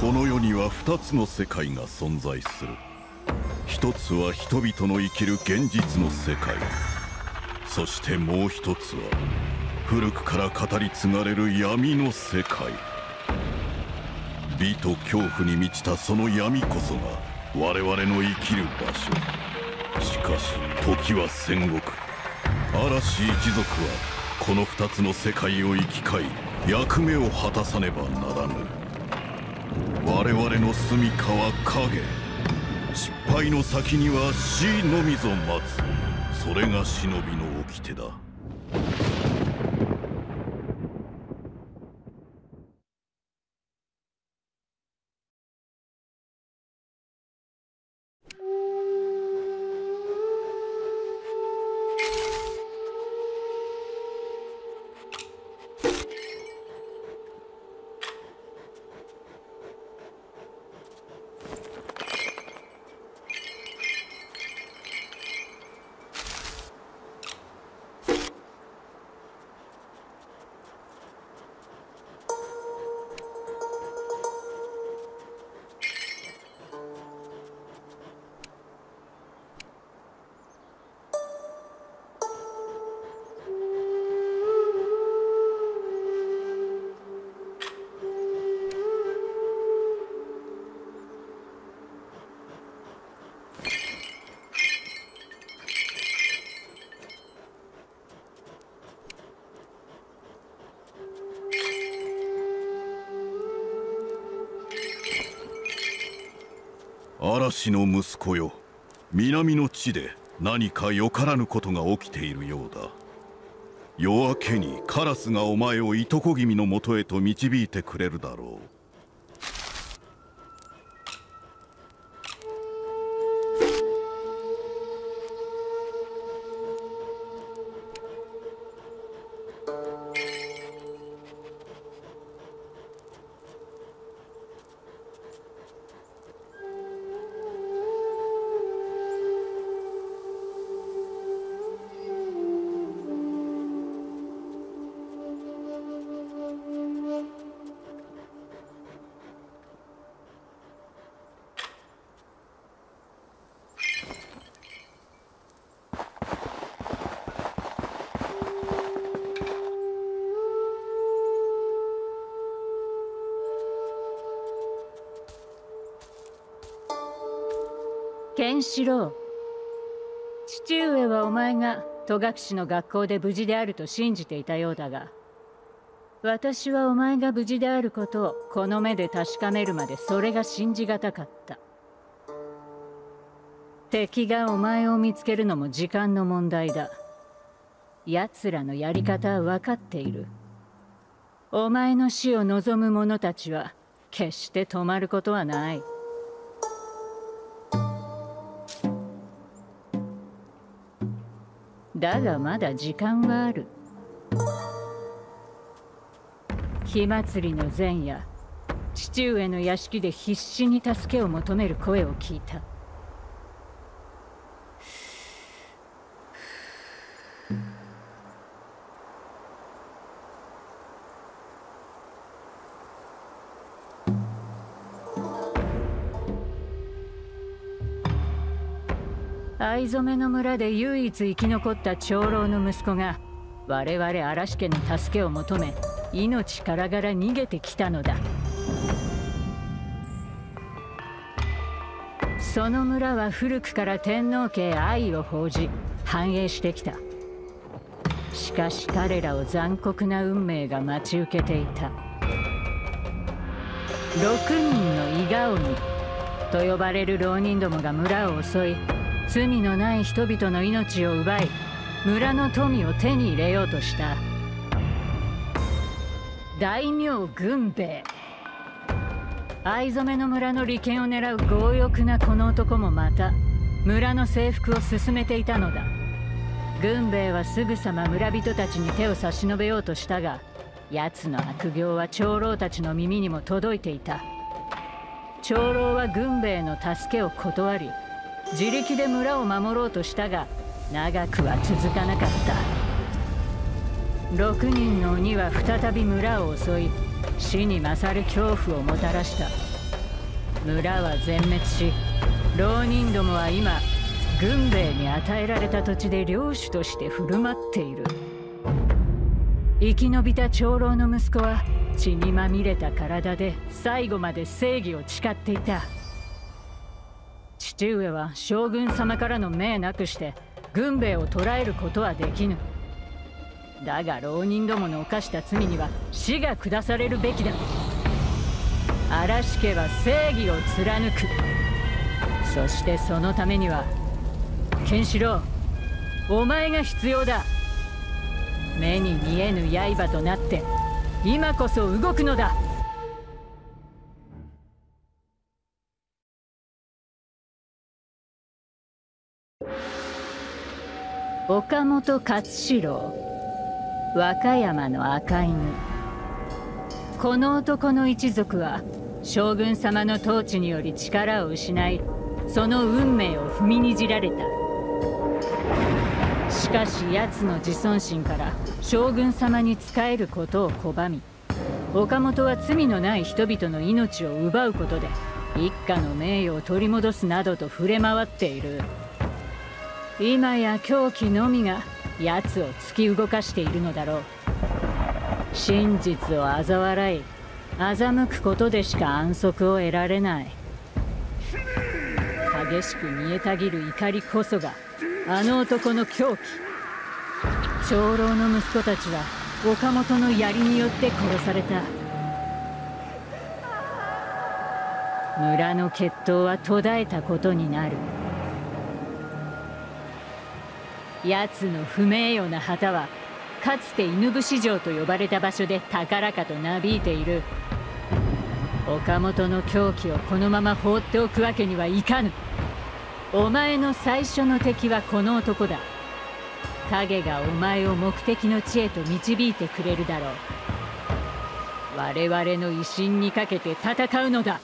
この世には2つの世界が存在する。一つは人々の生きる現実の世界。そしてもう一つは古くから語り継がれる闇の世界。美と恐怖に満ちたその闇こそが我々の生きる場所。しかし時は戦国。嵐一族はこの二つの世界を生き交い役目を果たさねばならぬ。我々の住みかは影。失敗の先には死のみぞ待つ。それが忍びの掟だ。嵐の息子よ。南の地で何かよからぬことが起きているようだ。夜明けにカラスがお前をいとこ君のもとへと導いてくれるだろう。が戸隠の学校で無事であると信じていたようだが私はお前が無事であることをこの目で確かめるまでそれが信じがたかった。敵がお前を見つけるのも時間の問題だ。奴らのやり方は分かっている。お前の死を望む者たちは決して止まることはない。だがまだ時間はある。火祭りの前夜父上の屋敷で必死に助けを求める声を聞いた。藍染めの村で唯一生き残った長老の息子が我々嵐家の助けを求め命からがら逃げてきたのだ。その村は古くから天皇家愛を報じ繁栄してきた。しかし彼らを残酷な運命が待ち受けていた。6人の伊賀鬼と呼ばれる浪人どもが村を襲い罪のない人々の命を奪い村の富を手に入れようとした。大名軍兵。衛藍染めの村の利権を狙う強欲なこの男もまた村の征服を進めていたのだ。軍兵衛はすぐさま村人たちに手を差し伸べようとしたが奴の悪行は長老たちの耳にも届いていた。長老は軍兵衛の助けを断り自力で村を守ろうとしたが長くは続かなかった。6人の鬼は再び村を襲い死に勝る恐怖をもたらした。村は全滅し浪人どもは今軍兵衛に与えられた土地で領主として振る舞っている。生き延びた長老の息子は血にまみれた体で最後まで正義を誓っていた。父上は将軍様からの命なくして軍兵衛を捕らえることはできぬ。だが浪人どもの犯した罪には死が下されるべきだ。嵐家は正義を貫く。そしてそのためにはケンシロウお前が必要だ。目に見えぬ刃となって今こそ動くのだ。岡本勝四郎。和歌山の赤犬。この男の一族は将軍様の統治により力を失いその運命を踏みにじられた。しかし奴の自尊心から将軍様に仕えることを拒み岡本は罪のない人々の命を奪うことで一家の名誉を取り戻すなどと触れ回っている。今や狂気のみが奴を突き動かしているのだろう。真実を嘲笑い欺くことでしか安息を得られない。激しく煮えたぎる怒りこそがあの男の狂気。長老の息子たちは岡本の槍によって殺された。村の決闘は途絶えたことになる。奴の不名誉な旗はかつて犬伏城と呼ばれた場所で高らかとなびいている。岡本の狂気をこのまま放っておくわけにはいかぬ。お前の最初の敵はこの男だ。影がお前を目的の地へと導いてくれるだろう。我々の威信にかけて戦うのだ。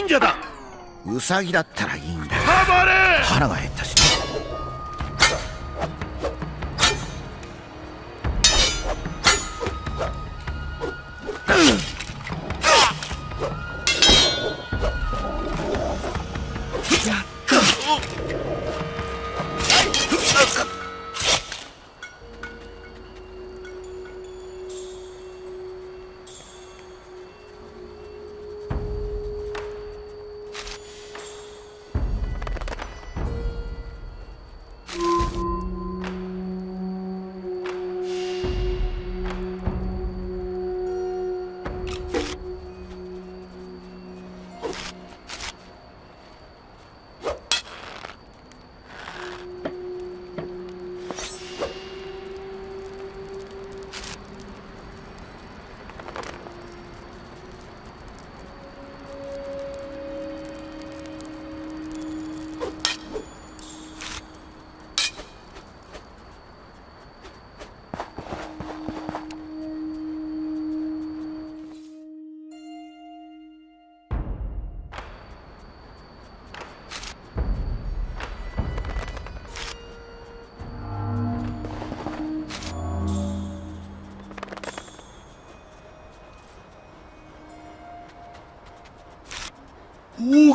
忍者だ。ウサギだったらいいんだ暴れ腹が減ったし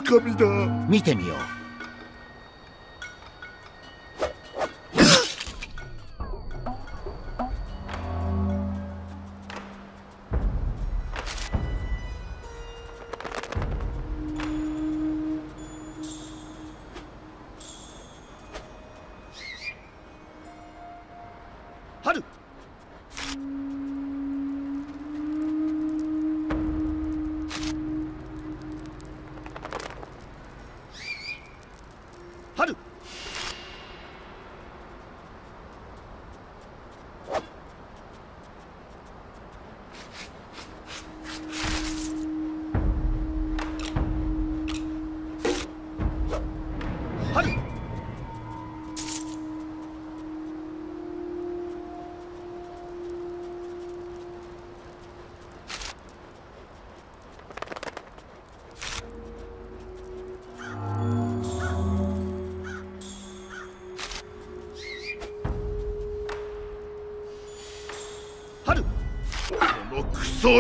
狼だ。見てみよう。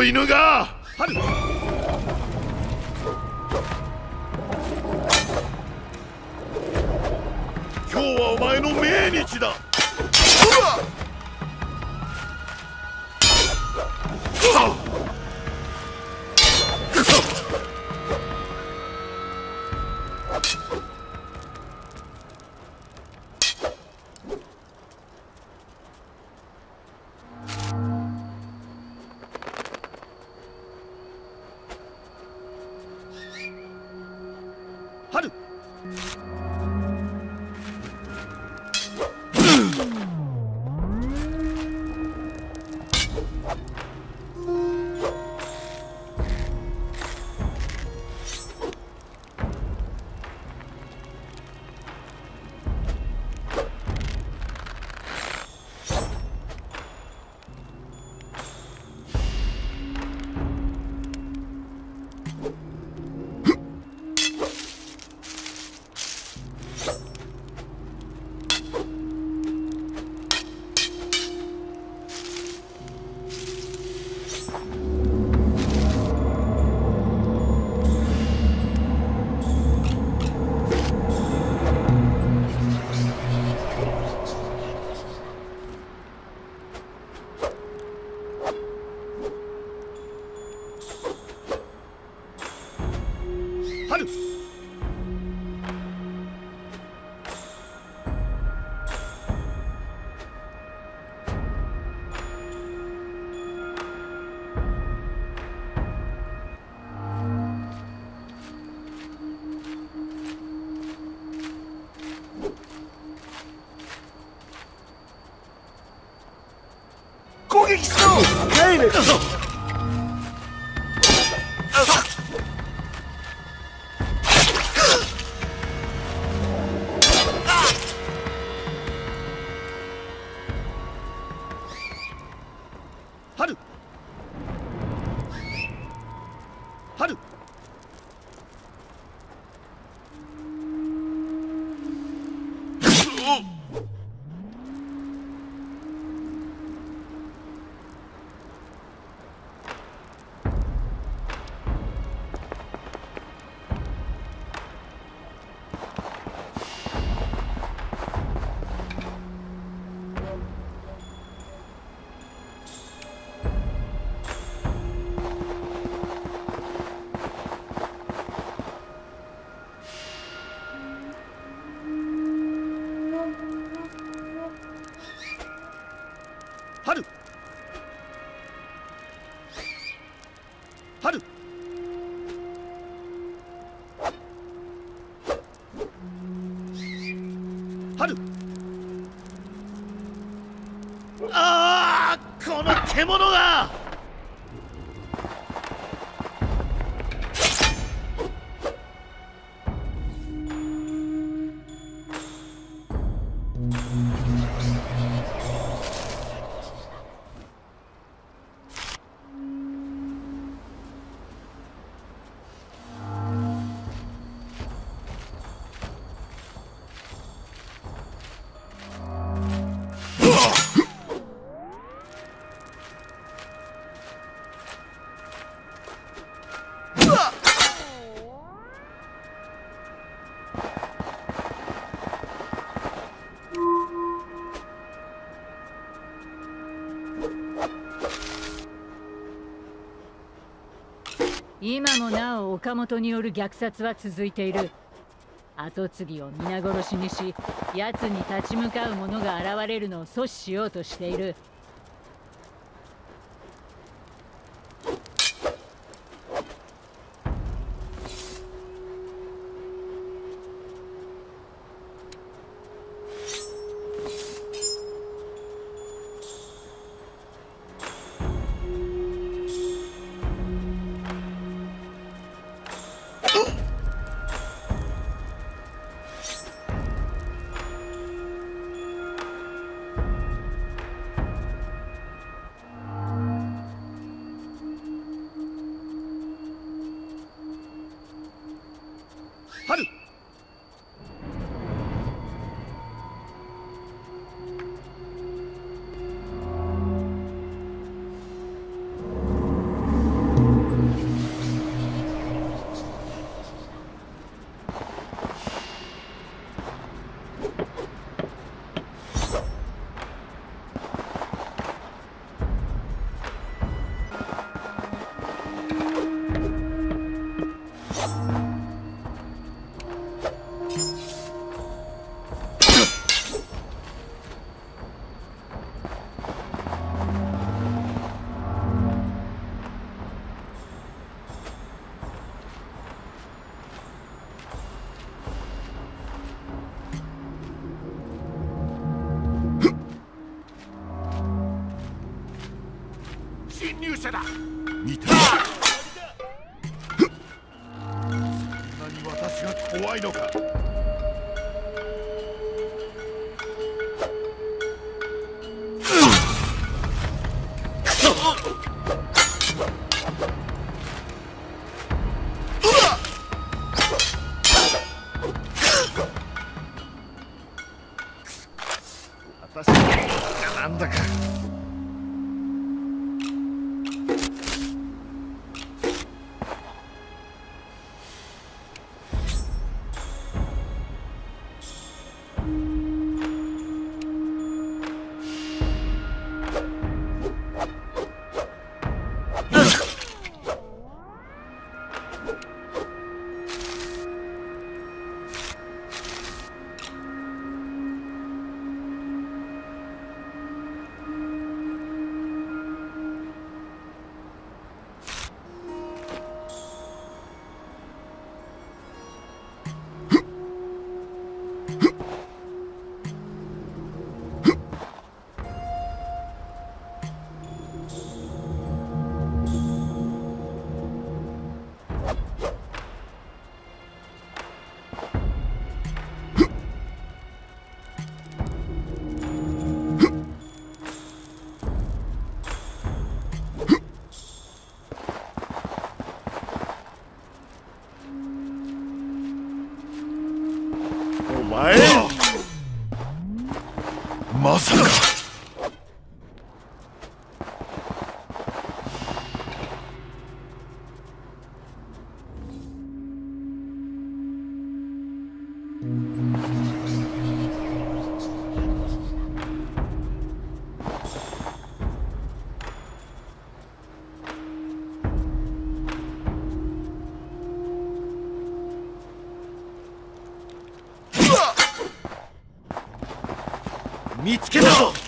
犬が。春。今日はお前の命日だ獣もなお岡本による虐殺は続いている。跡継ぎを皆殺しにし奴に立ち向かう者が現れるのを阻止しようとしている。見つけたぞ。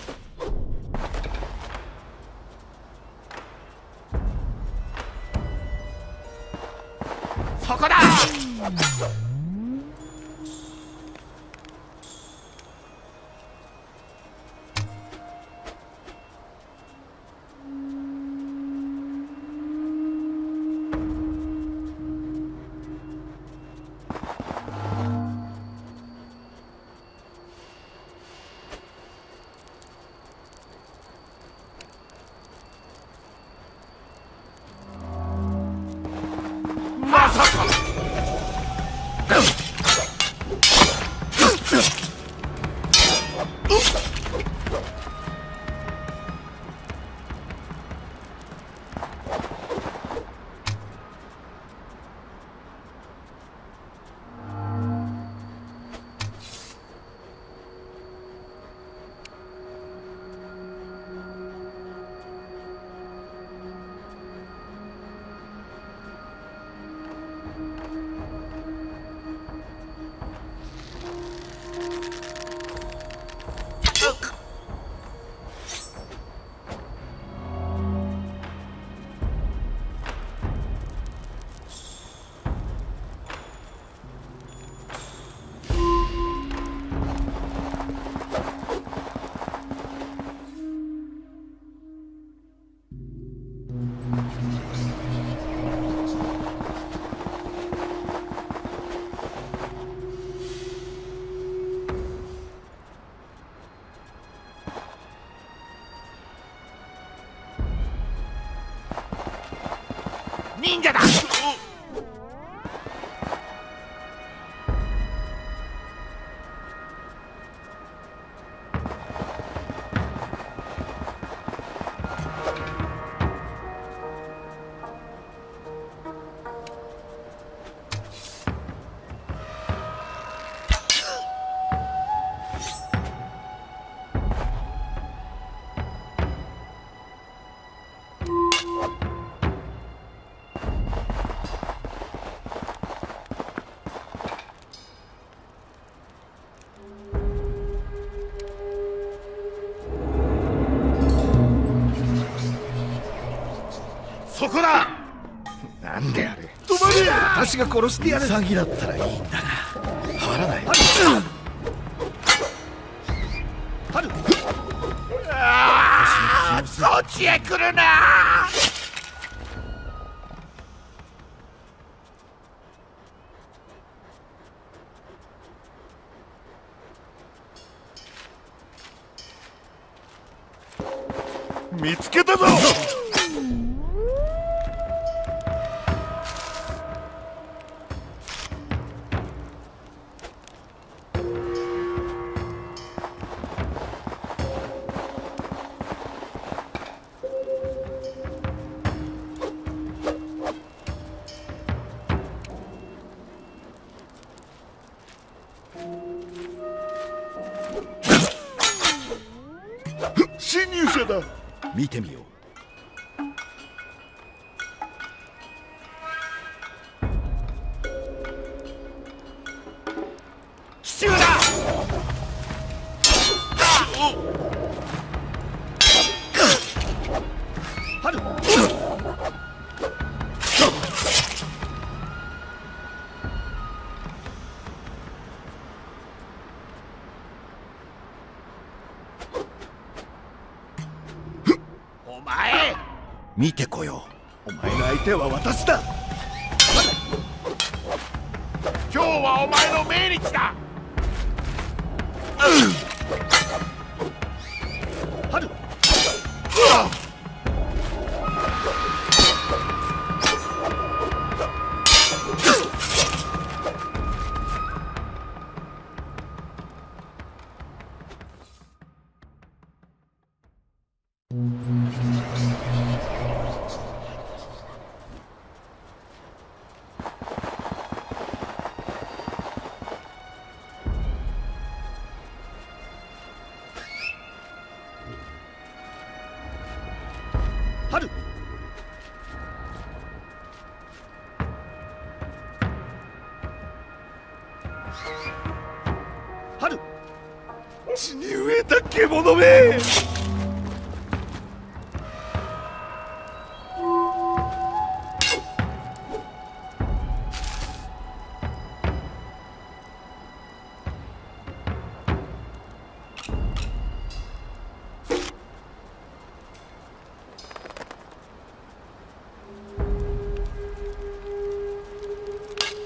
忍者だが殺してやる。だったらいい。えた獣め。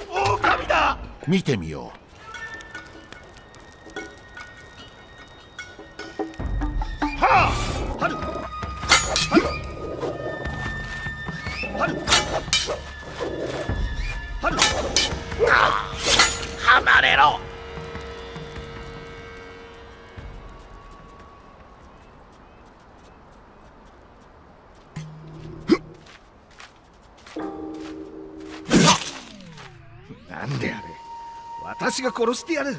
狼だ。見てみよは殺してやる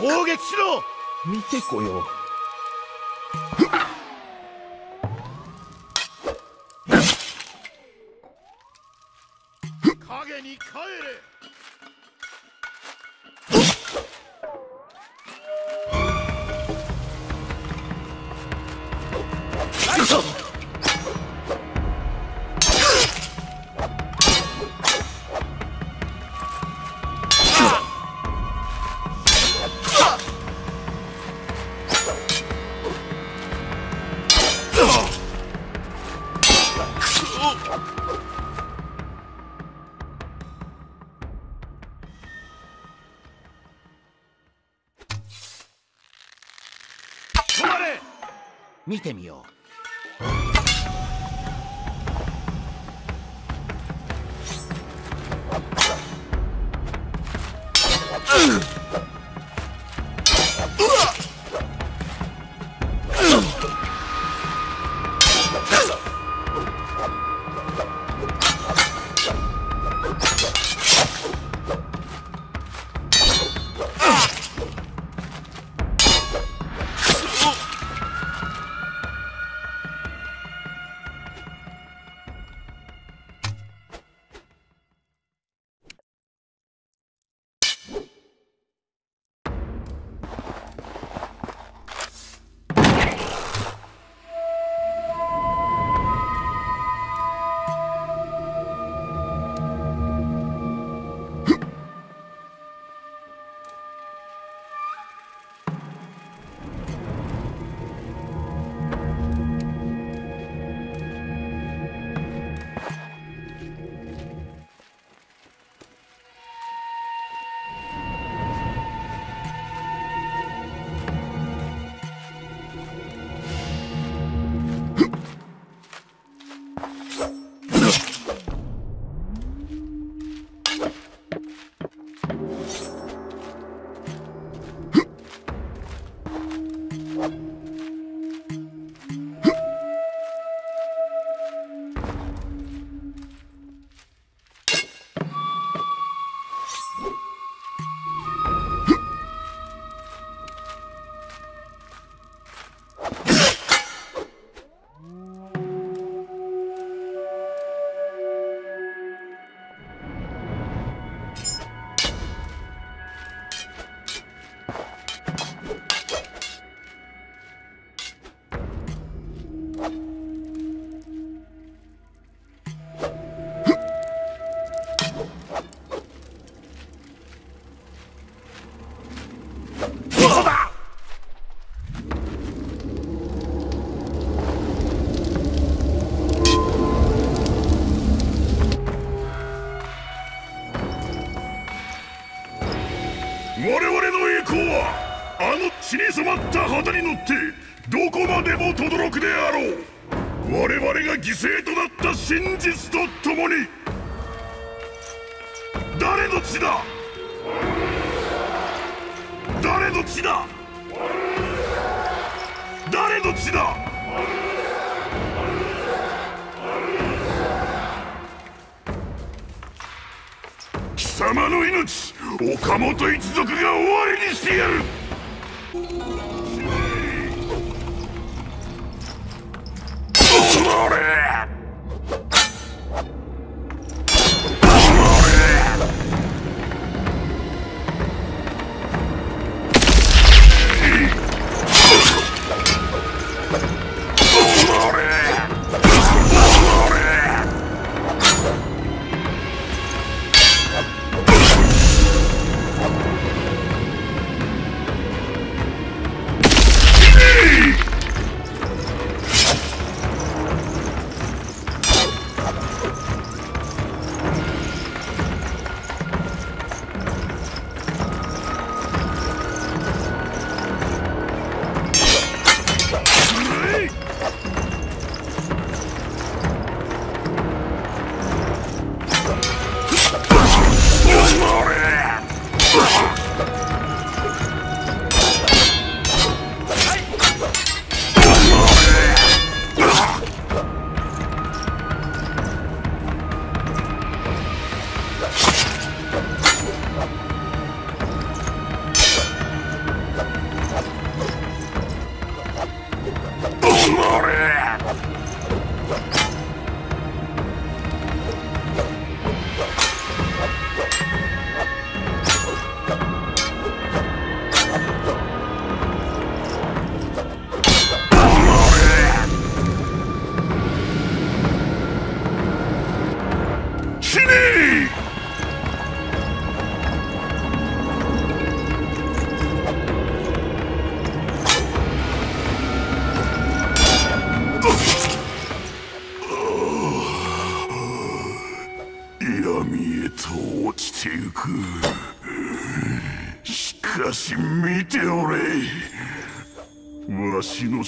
攻撃しろ。見てこよう見てみよう。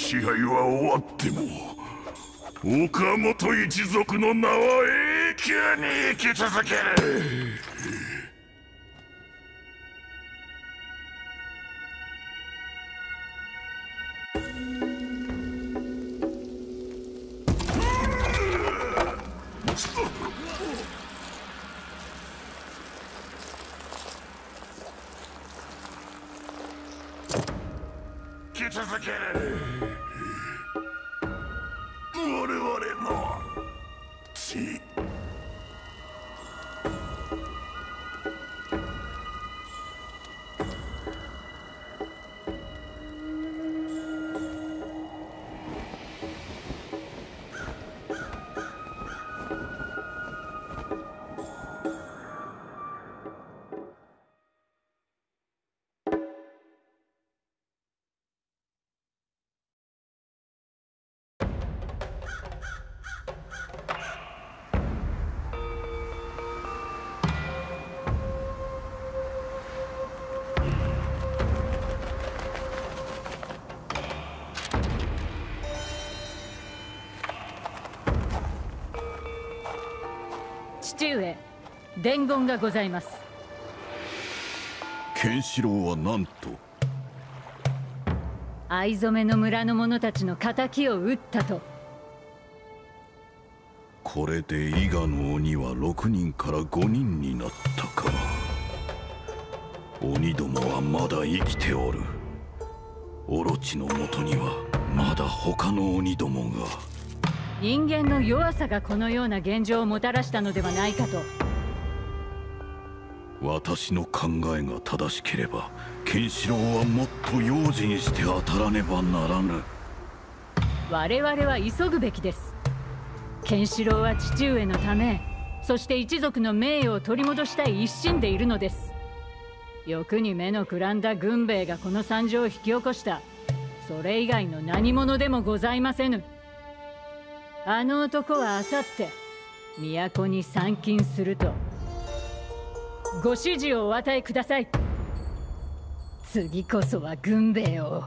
支配は終わっても岡本一族の名は永久に生き続ける。言がございます。ケンシロウは何と？藍染めの村の者たちの敵を討ったと。これで伊賀の鬼は6人から5人になったか。鬼どもはまだ生きておる。オロチのもとにはまだ他の鬼どもが。人間の弱さがこのような現状をもたらしたのではないかと私の考えが正しければケンシロウはもっと用心して当たらねばならぬ。我々は急ぐべきです。ケンシロウは父上のためそして一族の名誉を取り戻したい一心でいるのです。欲に目のくらんだ軍兵衛がこの惨状を引き起こした。それ以外の何者でもございませぬ。あの男はあさって都に参勤すると。ご指示をお与えください。次こそは軍兵衛を。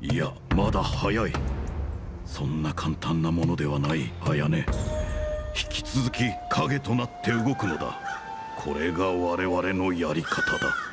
いやまだ早い。そんな簡単なものではない綾音引き続き影となって動くのだ。これが我々のやり方だ。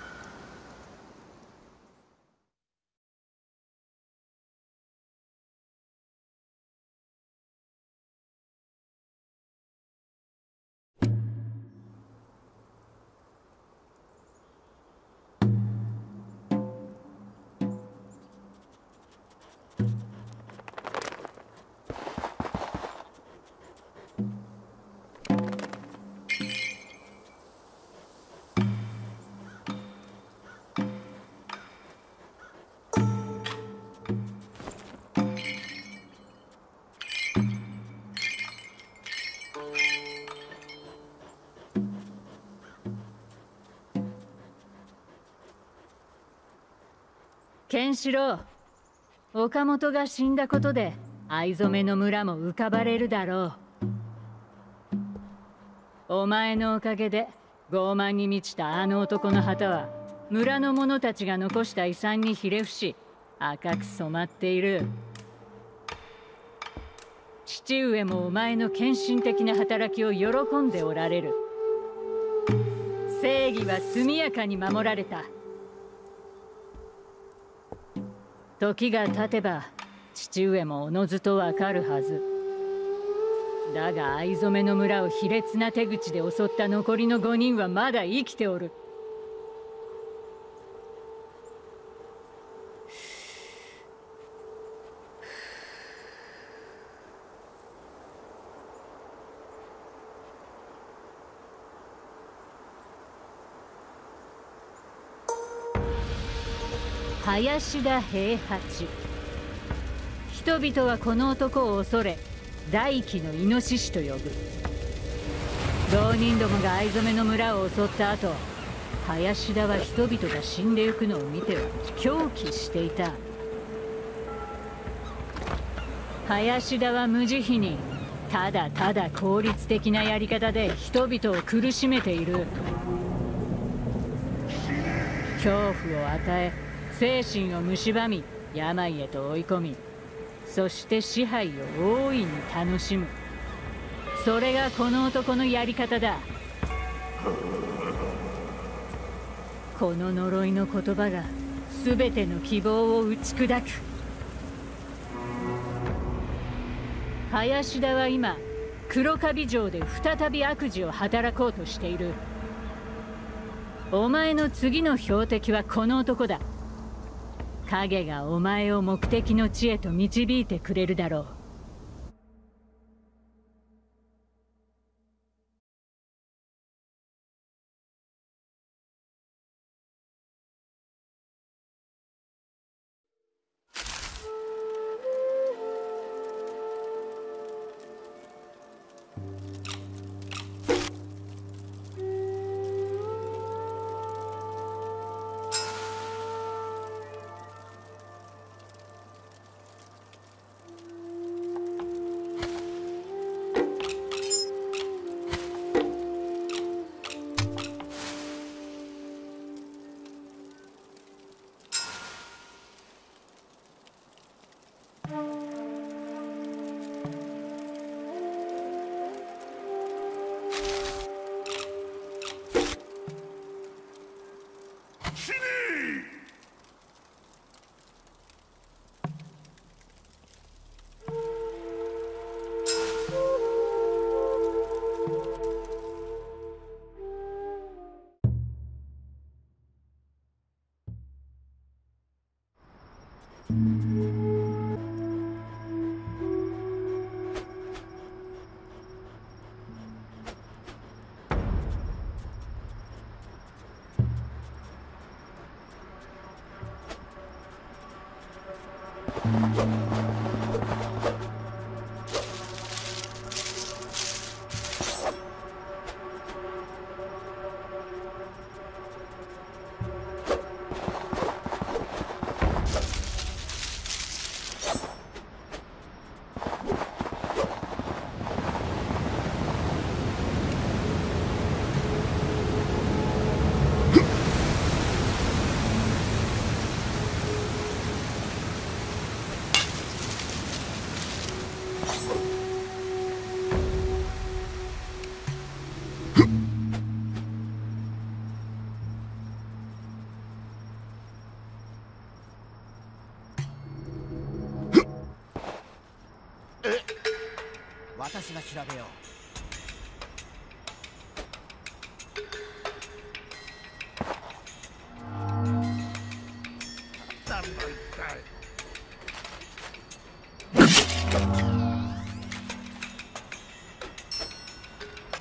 ンシロウ岡本が死んだことで藍染めの村も浮かばれるだろう。お前のおかげで傲慢に満ちたあの男の旗は村の者たちが残した遺産にひれ伏し赤く染まっている。父上もお前の献身的な働きを喜んでおられる。正義は速やかに守られた。時が経てば父上もおのずとわかるはず。だが藍染めの村を卑劣な手口で襲った残りの5人はまだ生きておる。林田平八。人々はこの男を恐れ大気のイノシシと呼ぶ。浪人どもが藍染めの村を襲った後林田は人々が死んでゆくのを見ては狂気していた。林田は無慈悲にただただ効率的なやり方で人々を苦しめている。恐怖を与え精神を蝕み病へと追い込みそして支配を大いに楽しむ。それがこの男のやり方だ。この呪いの言葉が全ての希望を打ち砕く。林田は今黒カビ城で再び悪事を働こうとしている。お前の次の標的はこの男だ。影がお前を目的の地へと導いてくれるだろう。べよう。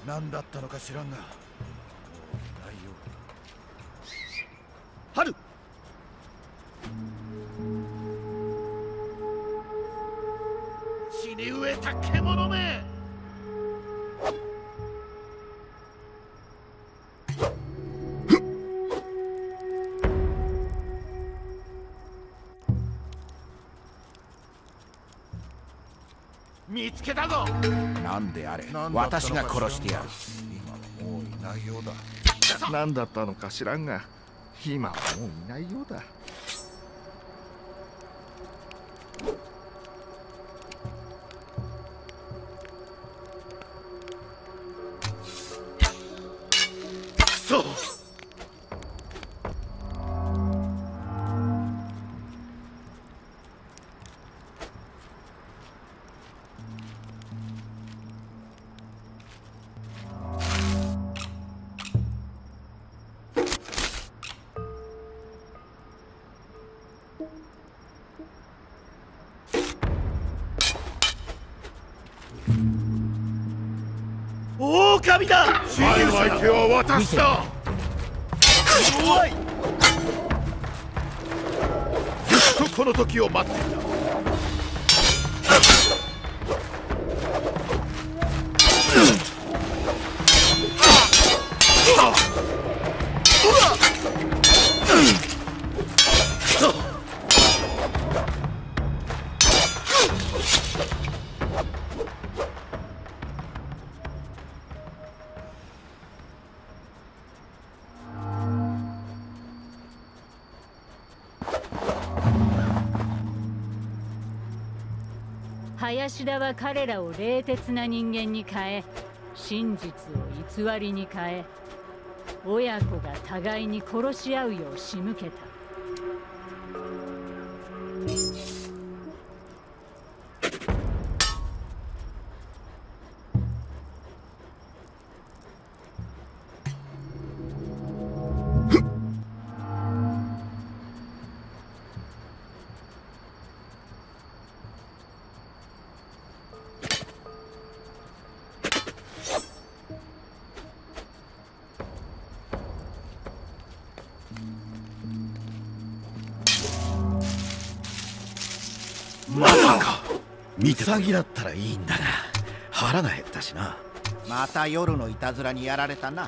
何だったのか知らんが見つけたぞ。なんであれ私が殺してやる。今はもういないようだ。何だったのか知らんが今はもういないようだ手は吉田は彼らを冷徹な人間に変え真実を偽りに変え親子が互いに殺し合うよう仕向けた。サギだったらいいんだが腹が減ったしな。また夜のいたずらにやられたな。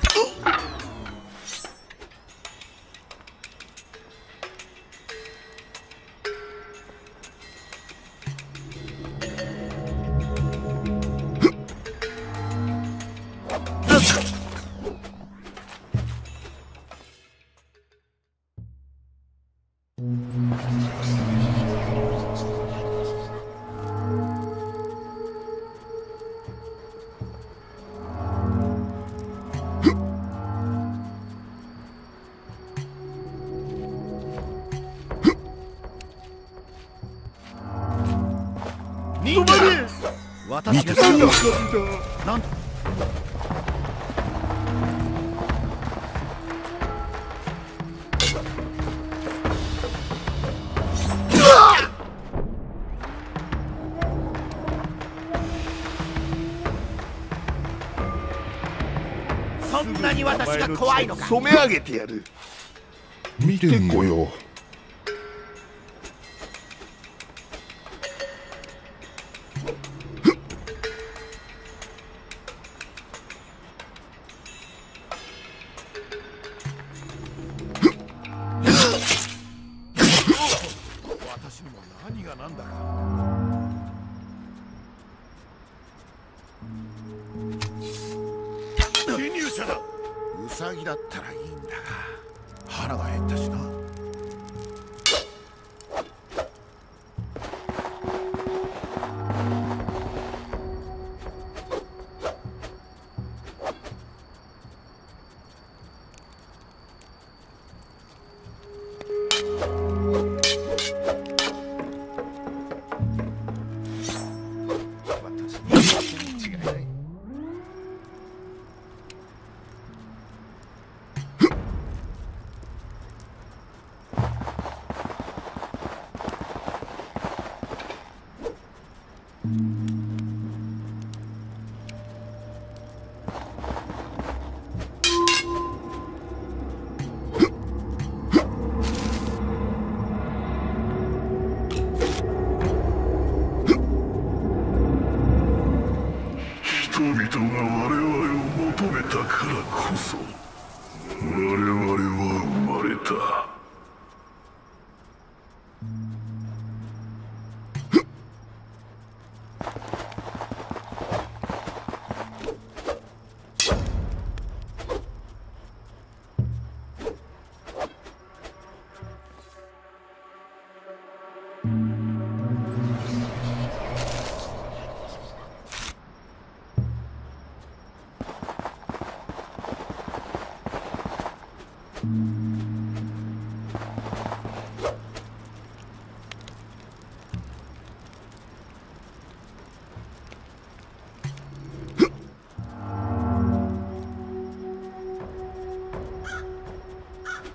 怖いのか。染め上げてやる。見てこよう。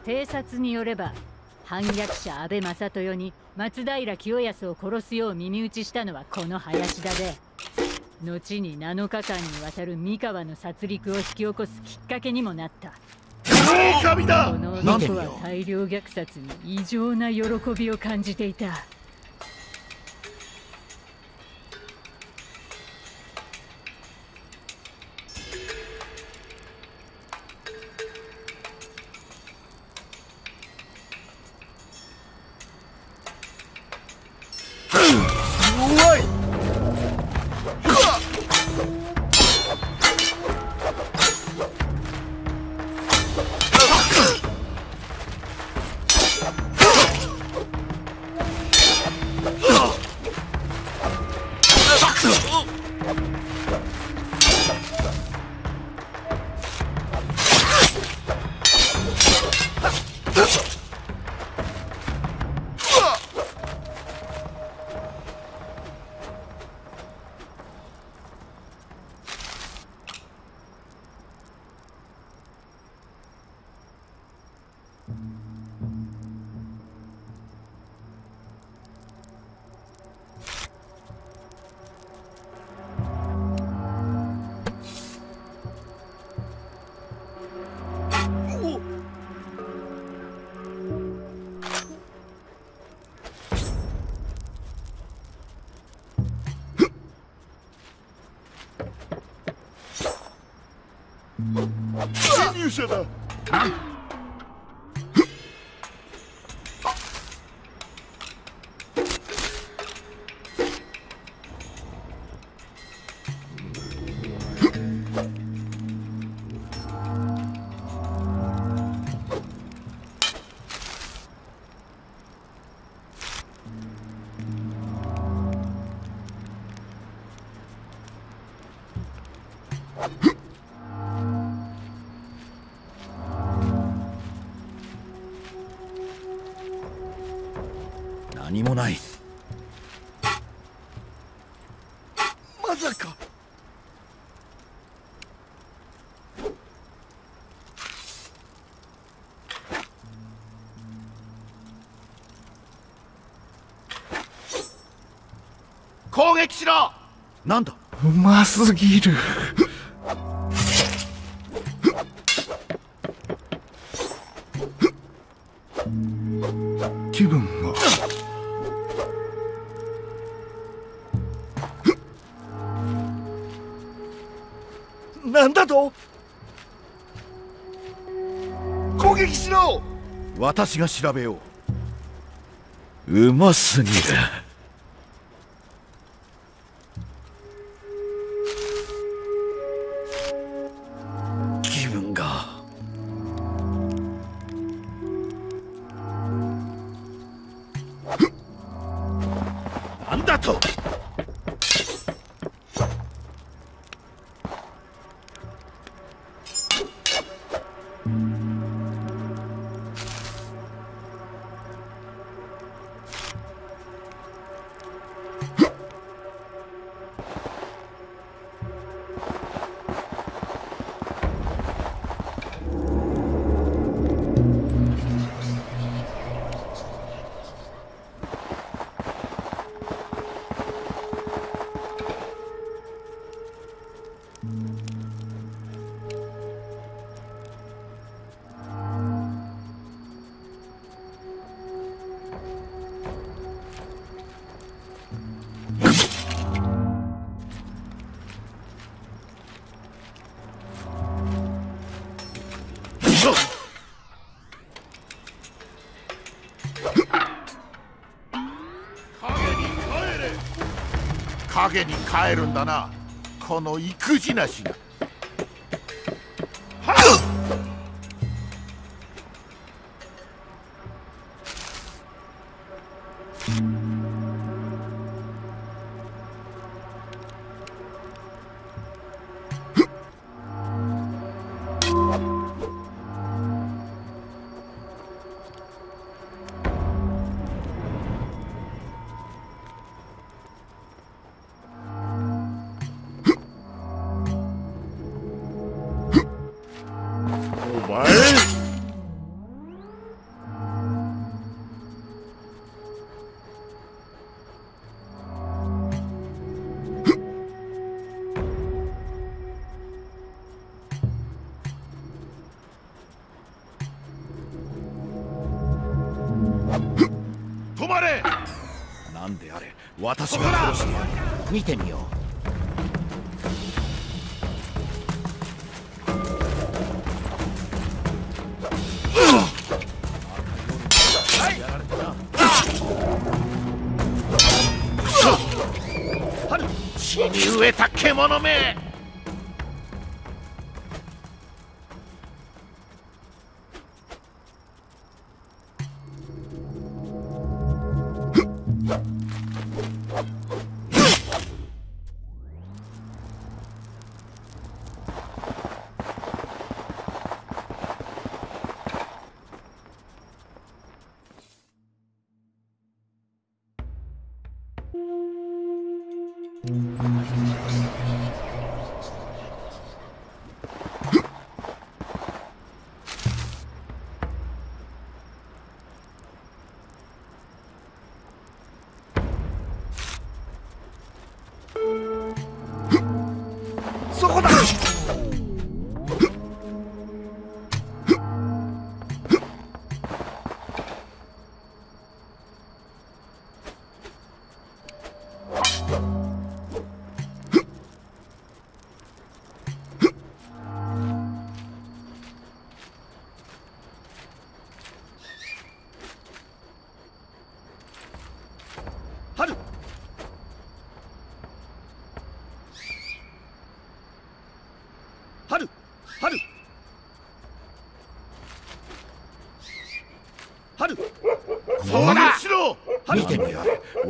偵察によれば反逆者安倍正豊に松平清康を殺すよう耳打ちしたのはこの林田で後に7日間にわたる三河の殺戮を引き起こすきっかけにもなった。狼だ。この男は大量虐殺に異常な喜びを感じていた侵撃しろ。なんだ？うますぎる。気分がなんだと？攻撃しろ。私が調べよう。うますぎる帰るんだな。この育児なしが。私が殺してやる。見てみよう。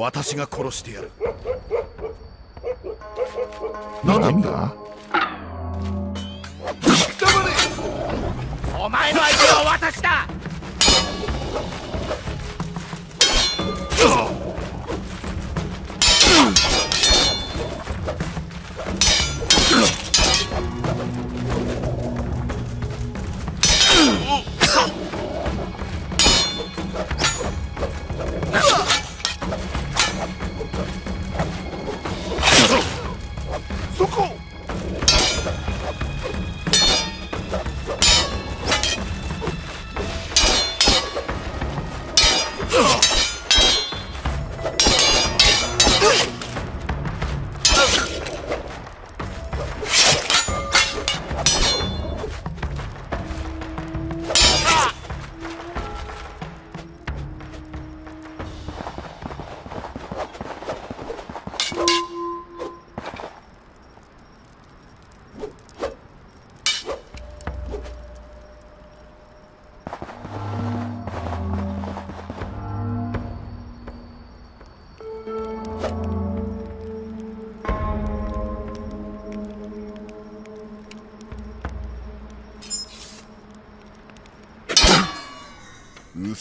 私が殺してやる。なんだ？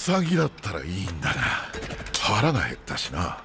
ウサギだったらいいんだが腹が減ったしな。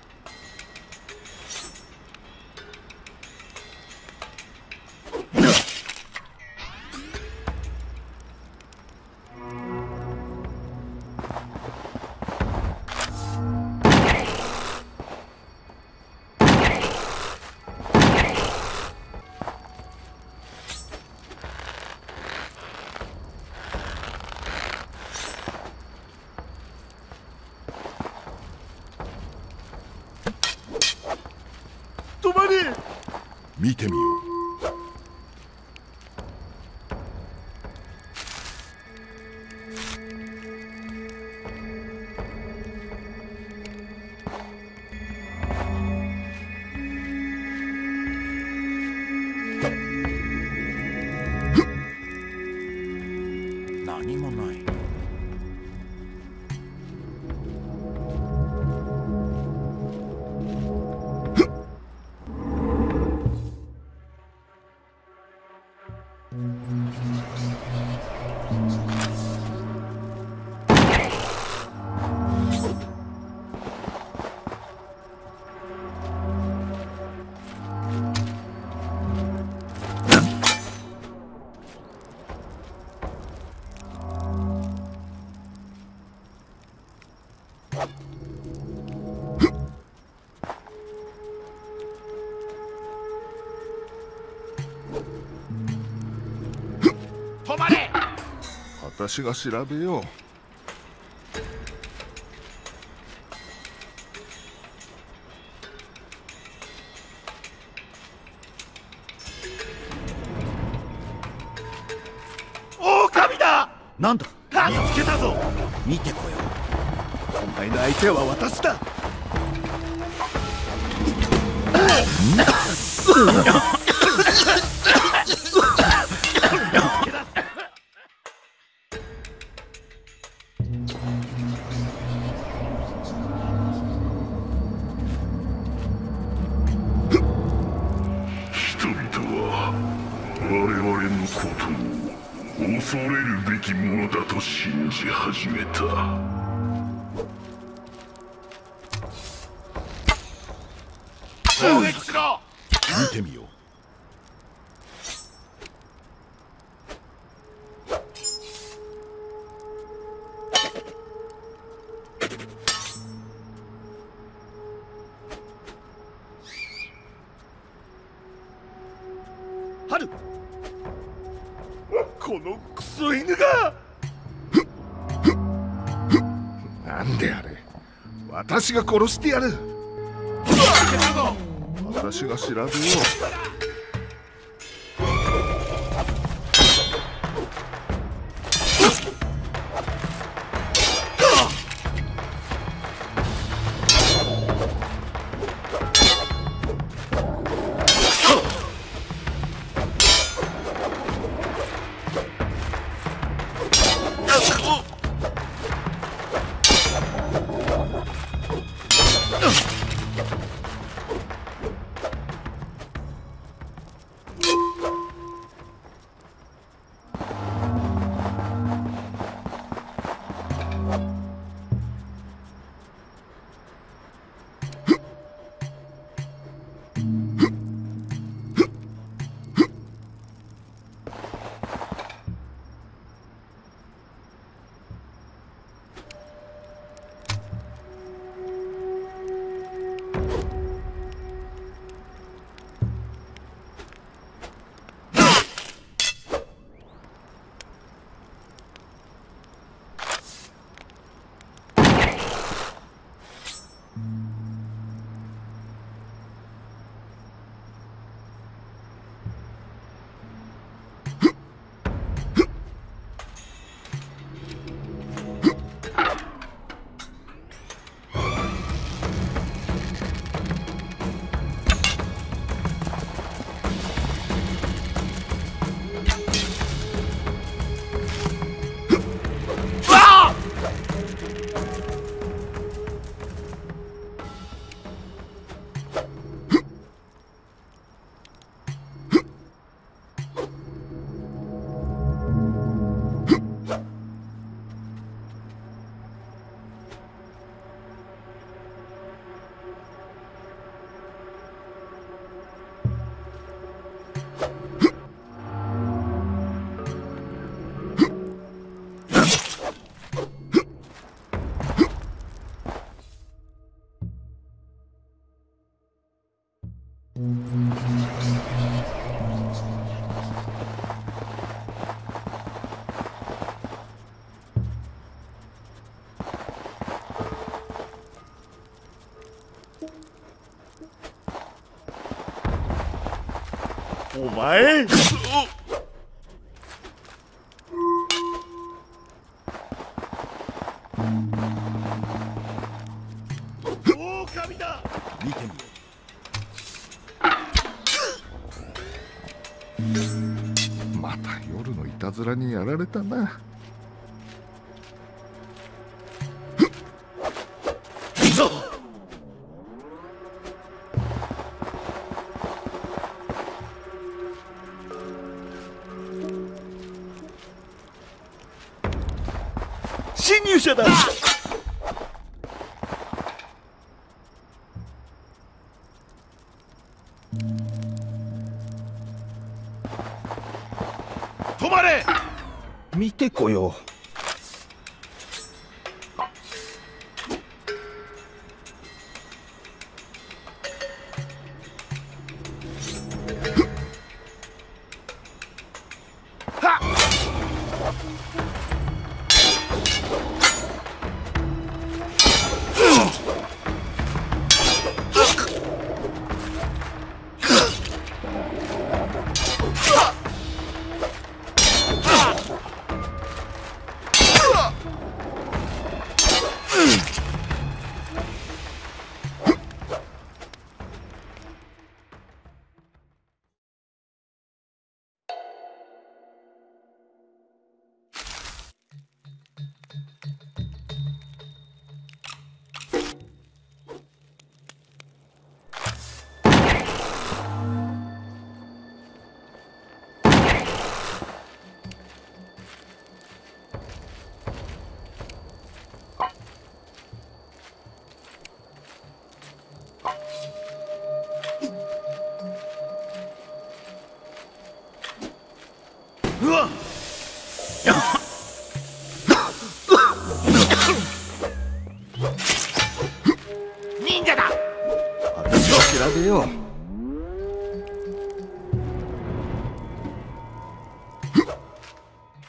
私が調べよう。狼だ！なんだ？見つけたぞ！見てこよう。お前の相手は私だ！私が殺してやる。私が調べよ。うまた夜のいたずらにやられたな。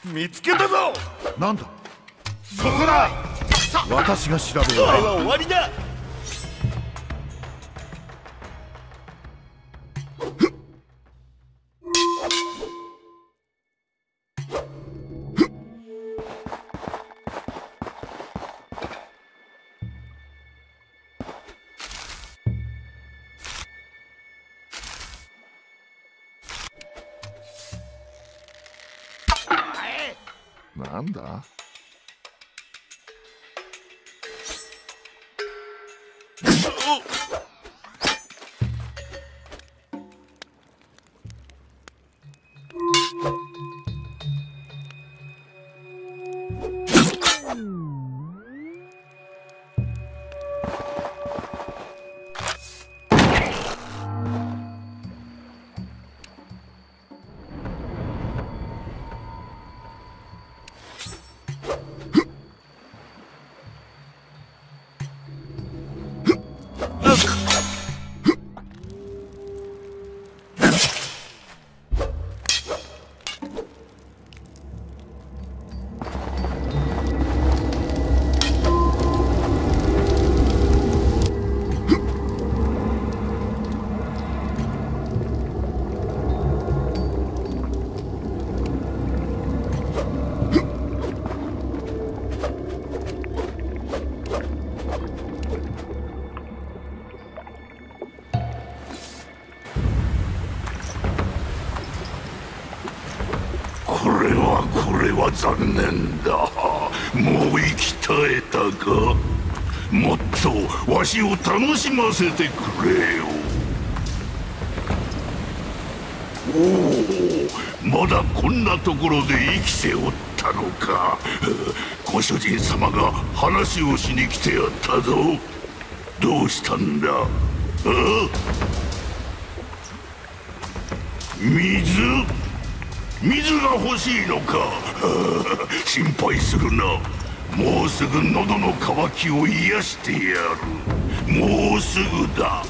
見つけたぞ。なんだ？そこだ。私が調べようは終わりだ残念だ。もう生き絶えたかもっとわしを楽しませてくれよ。おおまだこんなところで生きておったのか。ご主人様が話をしに来てやったぞ。どうしたんだ？あ水？水が欲しいのか？心配するな。もうすぐ喉の渇きを癒してやる。もうすぐだ。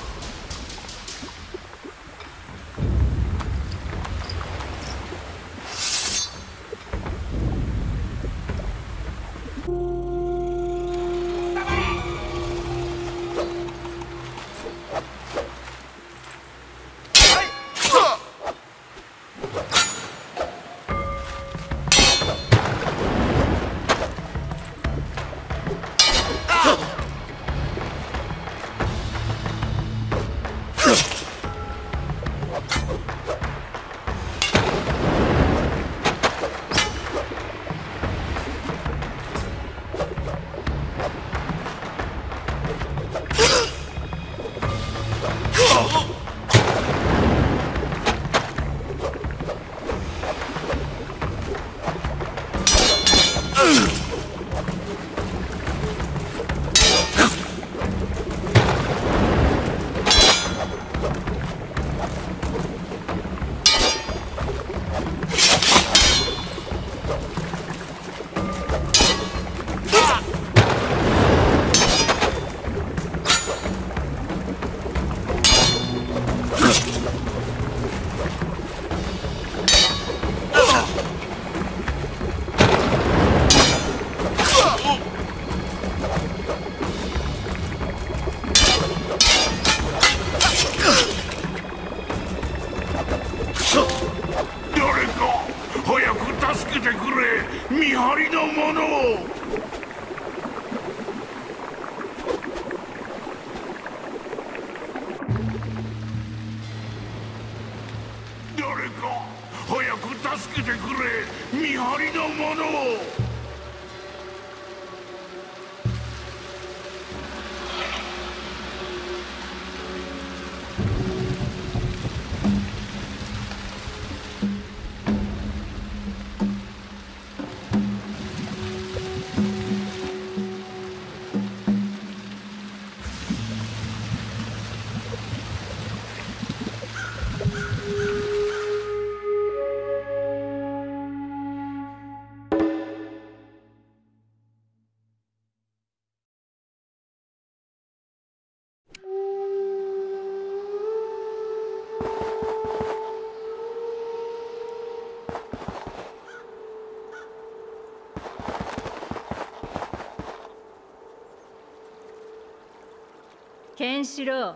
ンシロウ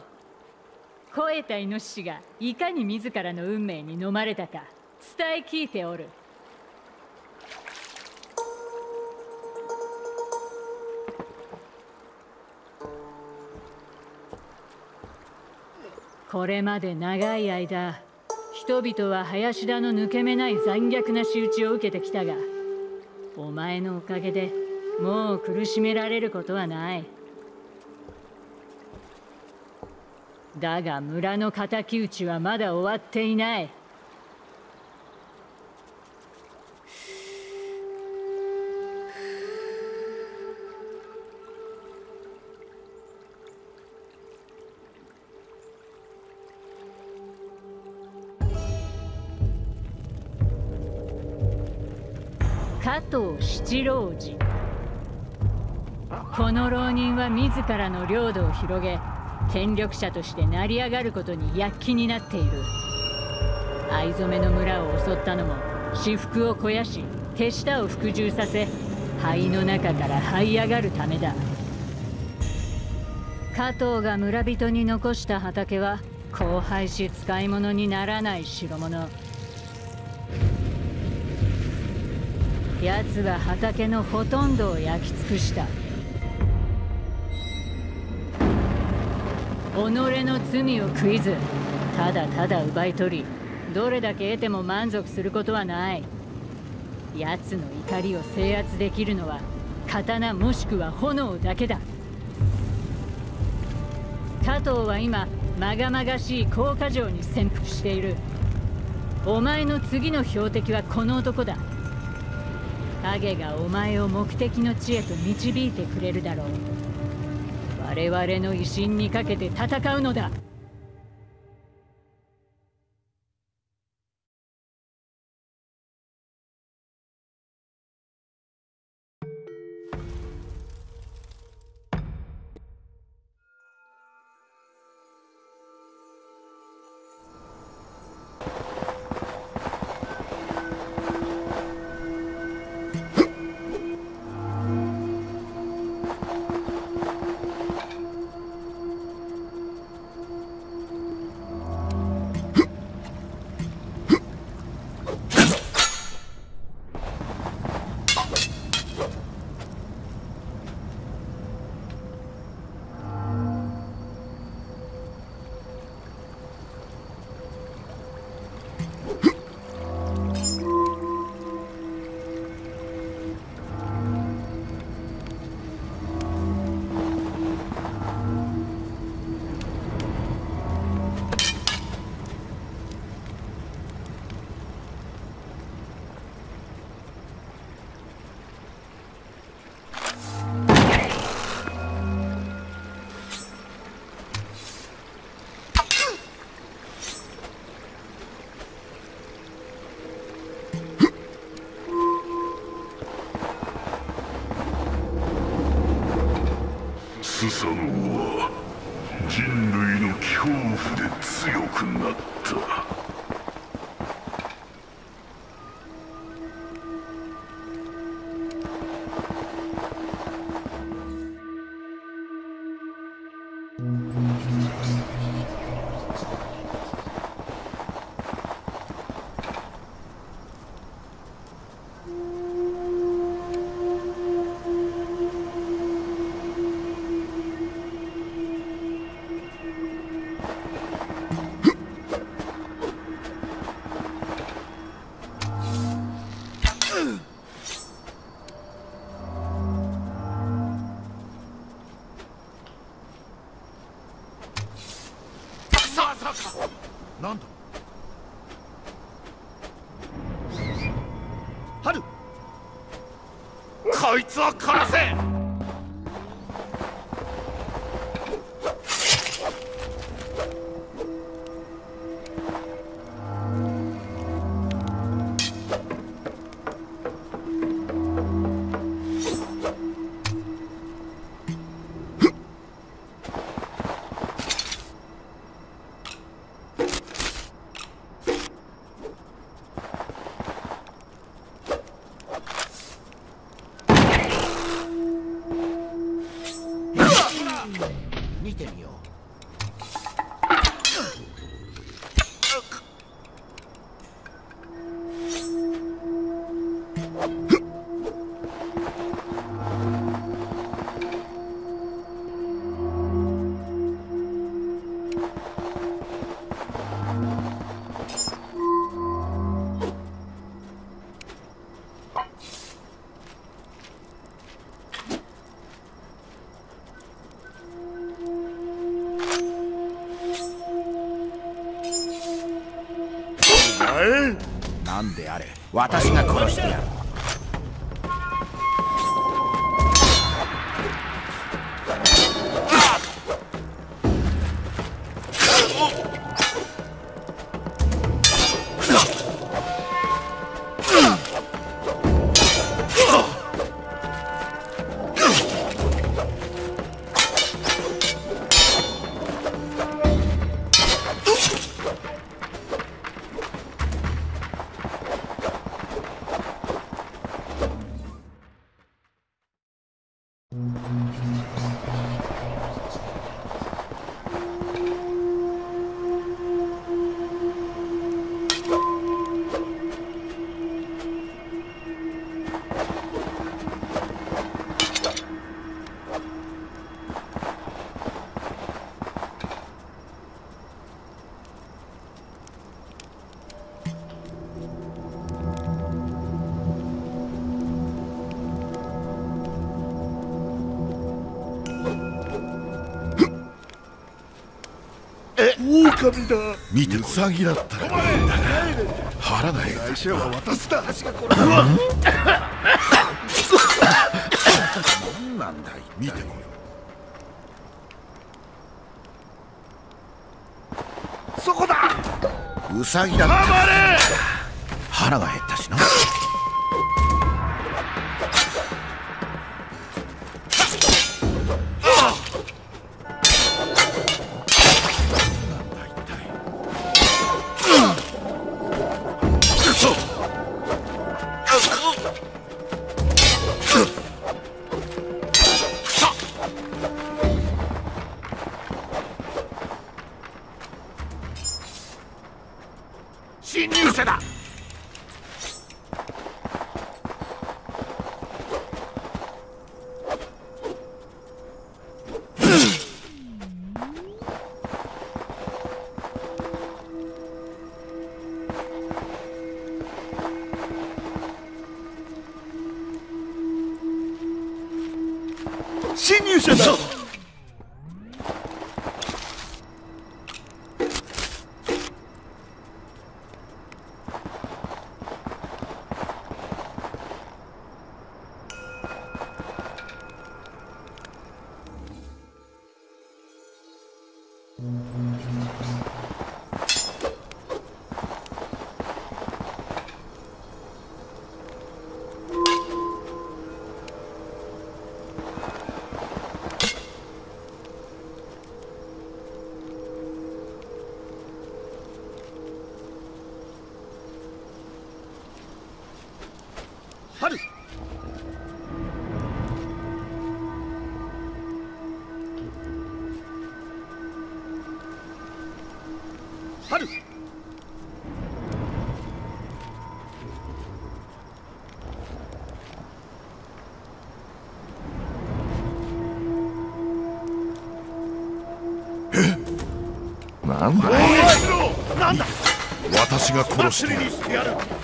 肥えたイノシシがいかに自らの運命に飲まれたか伝え聞いておる。これまで長い間人々は林田の抜け目ない残虐な仕打ちを受けてきたがお前のおかげでもう苦しめられることはない。だが村の敵討ちはまだ終わっていない。加藤七郎次。この浪人は自らの領土を広げ権力者として成り上がることに躍起になっている。藍染めの村を襲ったのも私腹を肥やし手下を服従させ灰の中から這い上がるためだ。加藤が村人に残した畑は荒廃し使い物にならない代物。奴は畑のほとんどを焼き尽くした。己の罪を悔いずただただ奪い取りどれだけ得ても満足することはない。奴の怒りを制圧できるのは刀もしくは炎だけだ。加藤は今まがまがしい高架城に潜伏している。お前の次の標的はこの男だ。影がお前を目的の地へと導いてくれるだろう。我々の威信にかけて戦うのだ。こいつを殺せ私が狼だ。見てウサギだったら腹が減る会社は渡すだ私がこれ何なんだい。見てこれそこだ。ウサギだった暴れ。腹が減っが殺してやる。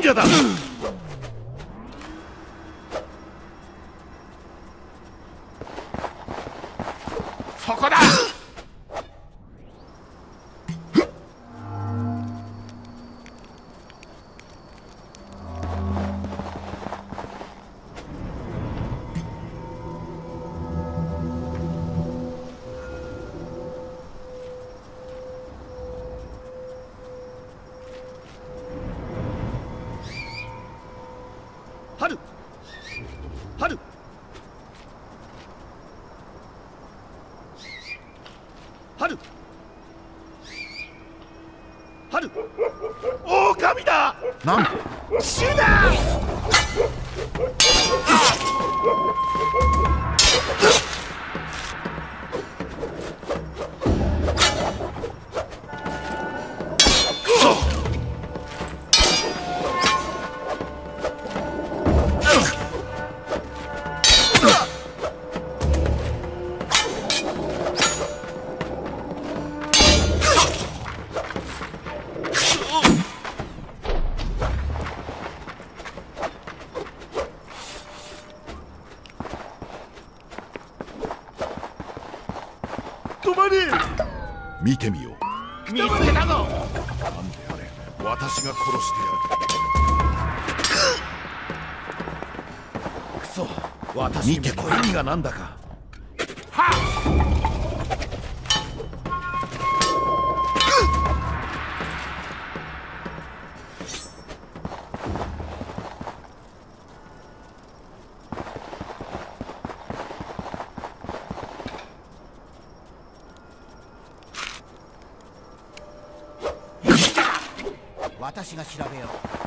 忍者だ見てみよう。見つけたぞ。なんであれ私が殺してやるくそ私に見てこい。意味がなんだか私が調べよう。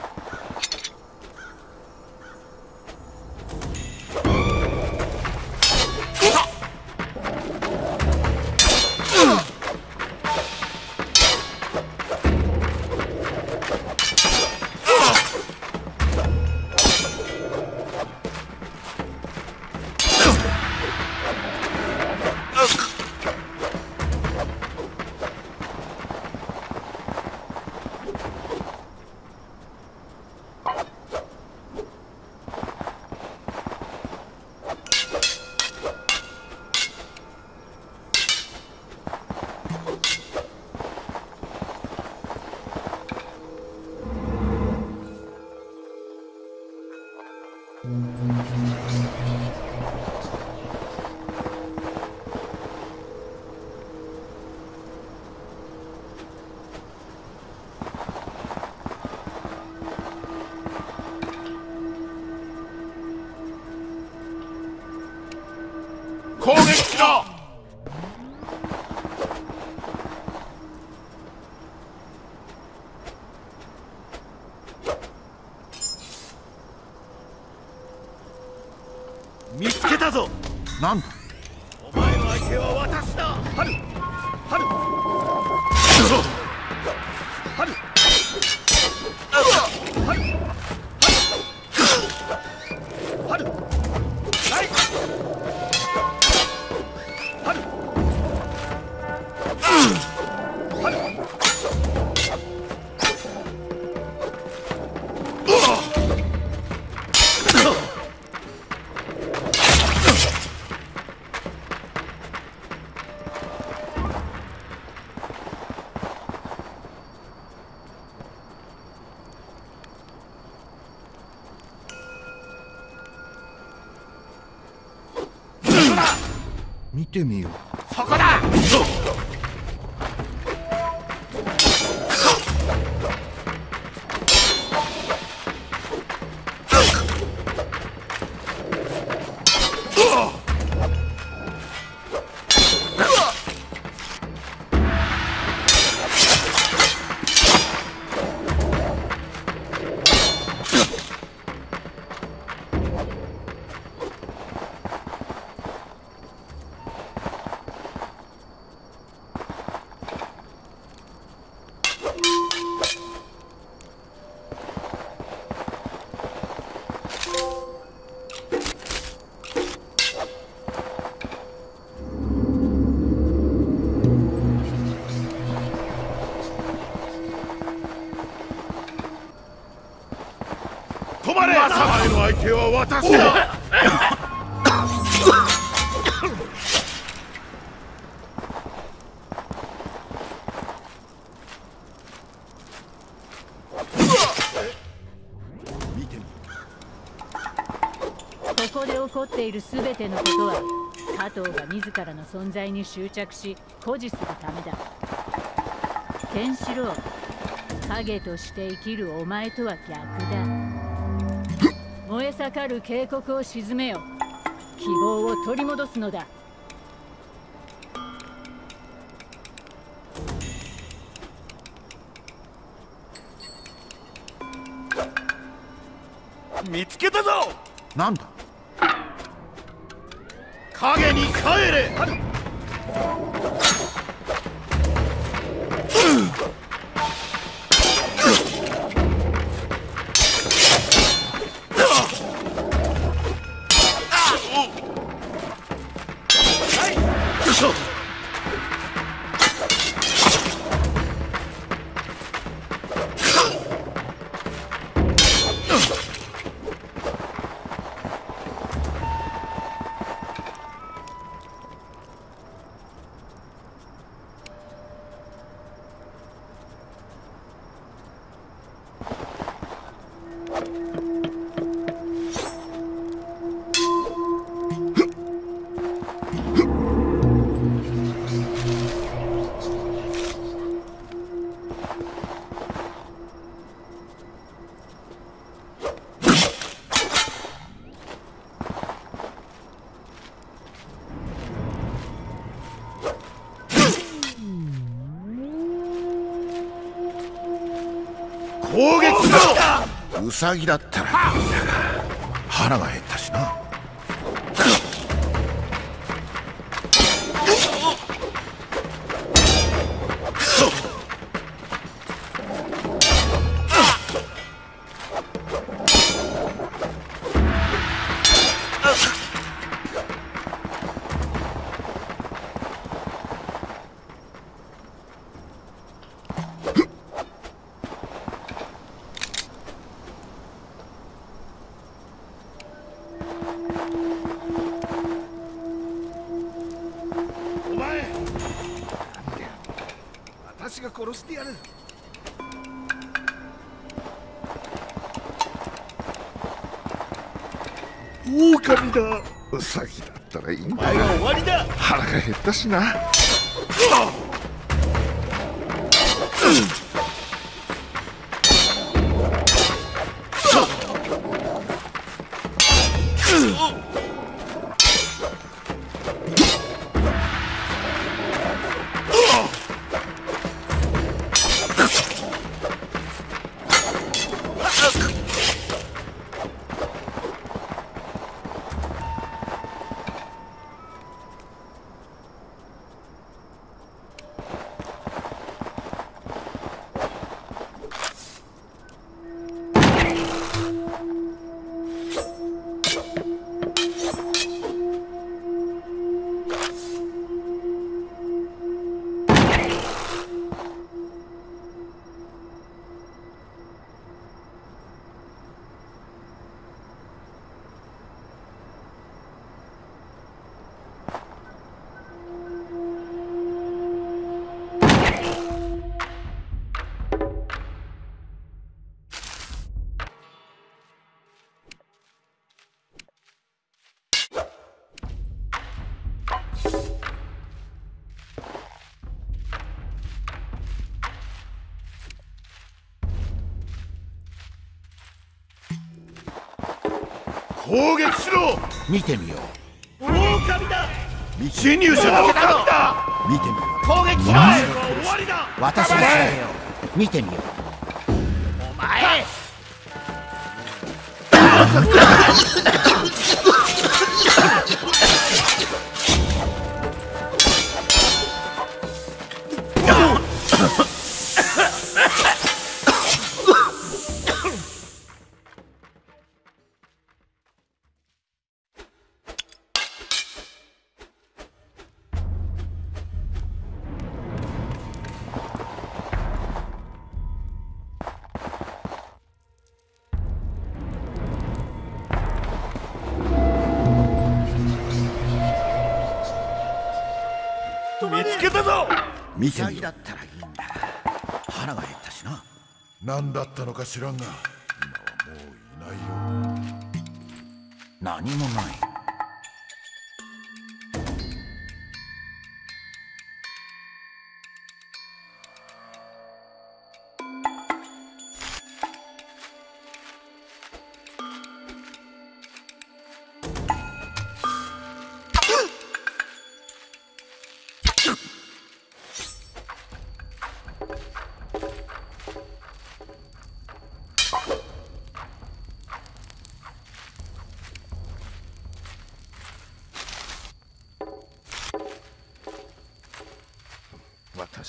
見まさ前の相手は私だ。ここで起こっている全てのことは加藤が自らの存在に執着し誇示するためだ。ケンシロウ影として生きるお前とは逆だ。燃え盛る渓谷を沈めよ。希望を取り戻すのだ。見つけたぞ！なんだ？影に帰れウサギだったら腹が減ったしな。腹が減攻撃しろ。見てみよう。狼だ。侵入者だ狼だ。見てみよ攻撃しろ。終わりだう。私が調べよう見てみよう。お前 知らんな。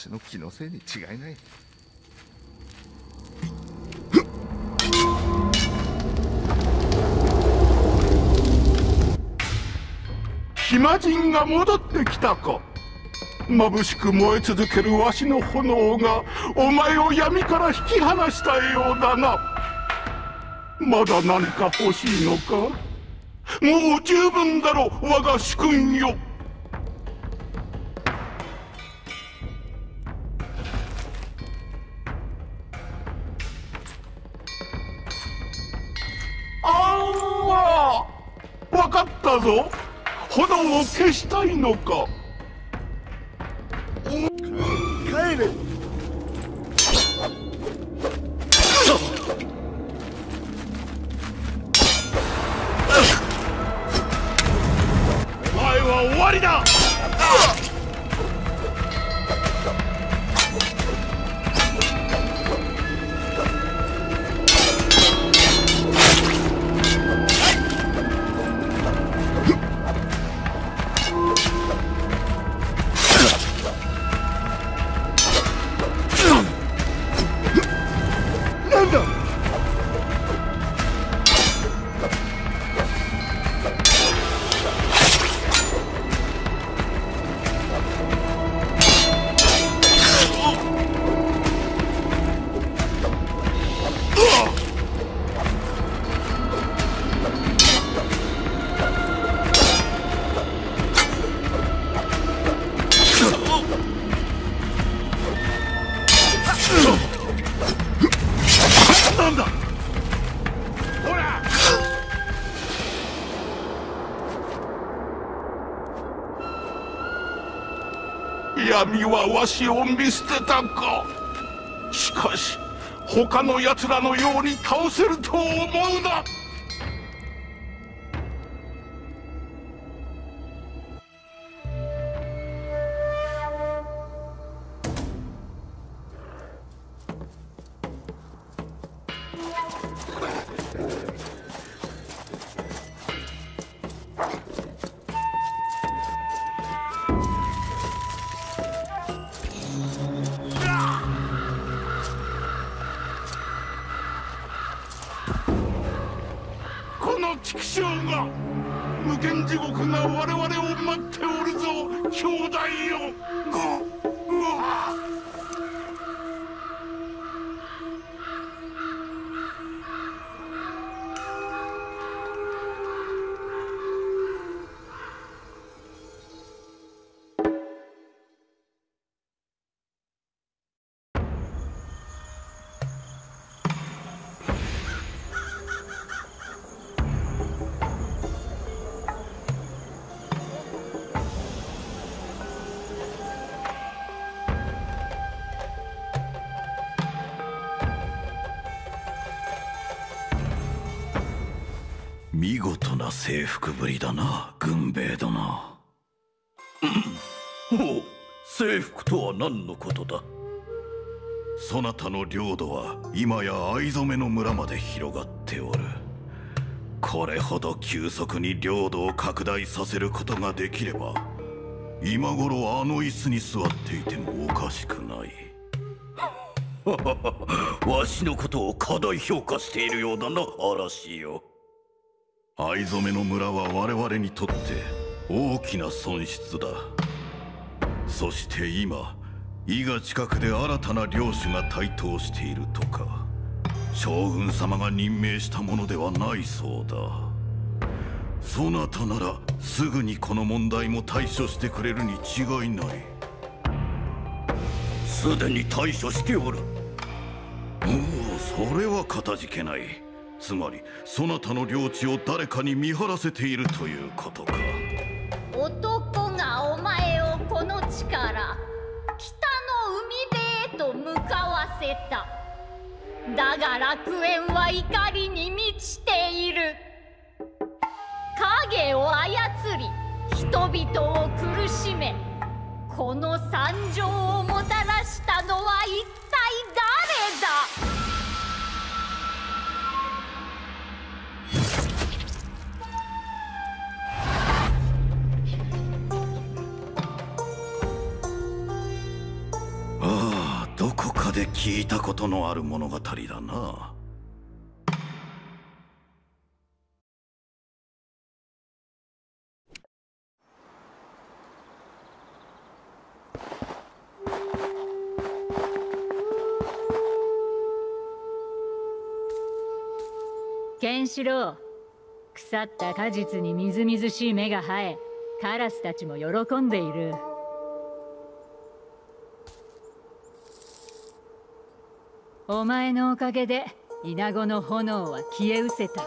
私の気のせいに違いない。暇人が戻ってきたか。眩しく燃え続けるわしの炎がお前を闇から引き離したようだな。まだ何か欲しいのか？もう十分だろ我が主君よ。闇はわしを見捨てたか。しかし他の奴らのように倒せると思うな。だな軍兵衛殿おう征服とは何のことだ？そなたの領土は今や藍染めの村まで広がっておる。これほど急速に領土を拡大させることができれば今頃あの椅子に座っていてもおかしくない。わしのことを過大評価しているようだな嵐よ藍染めの村は我々にとって大きな損失だ。そして今伊賀近くで新たな領主が台頭しているとか将軍様が任命したものではないそうだ。そなたならすぐにこの問題も対処してくれるに違いない。すでに対処しておる。おおそれはかたじけない。つまりそなたの領地を誰かに見張らせているということか。男がお前をこの地から北の海辺へと向かわせた。だが楽園は怒りに満ちている。影を操り人々を苦しめこの惨状をもたらしたのは一体誰だ？で聞いたことのある物語だな。ケンシロウ腐った果実にみずみずしい芽が生えカラスたちも喜んでいる。お前のおかげでイナゴの炎は消え失せた。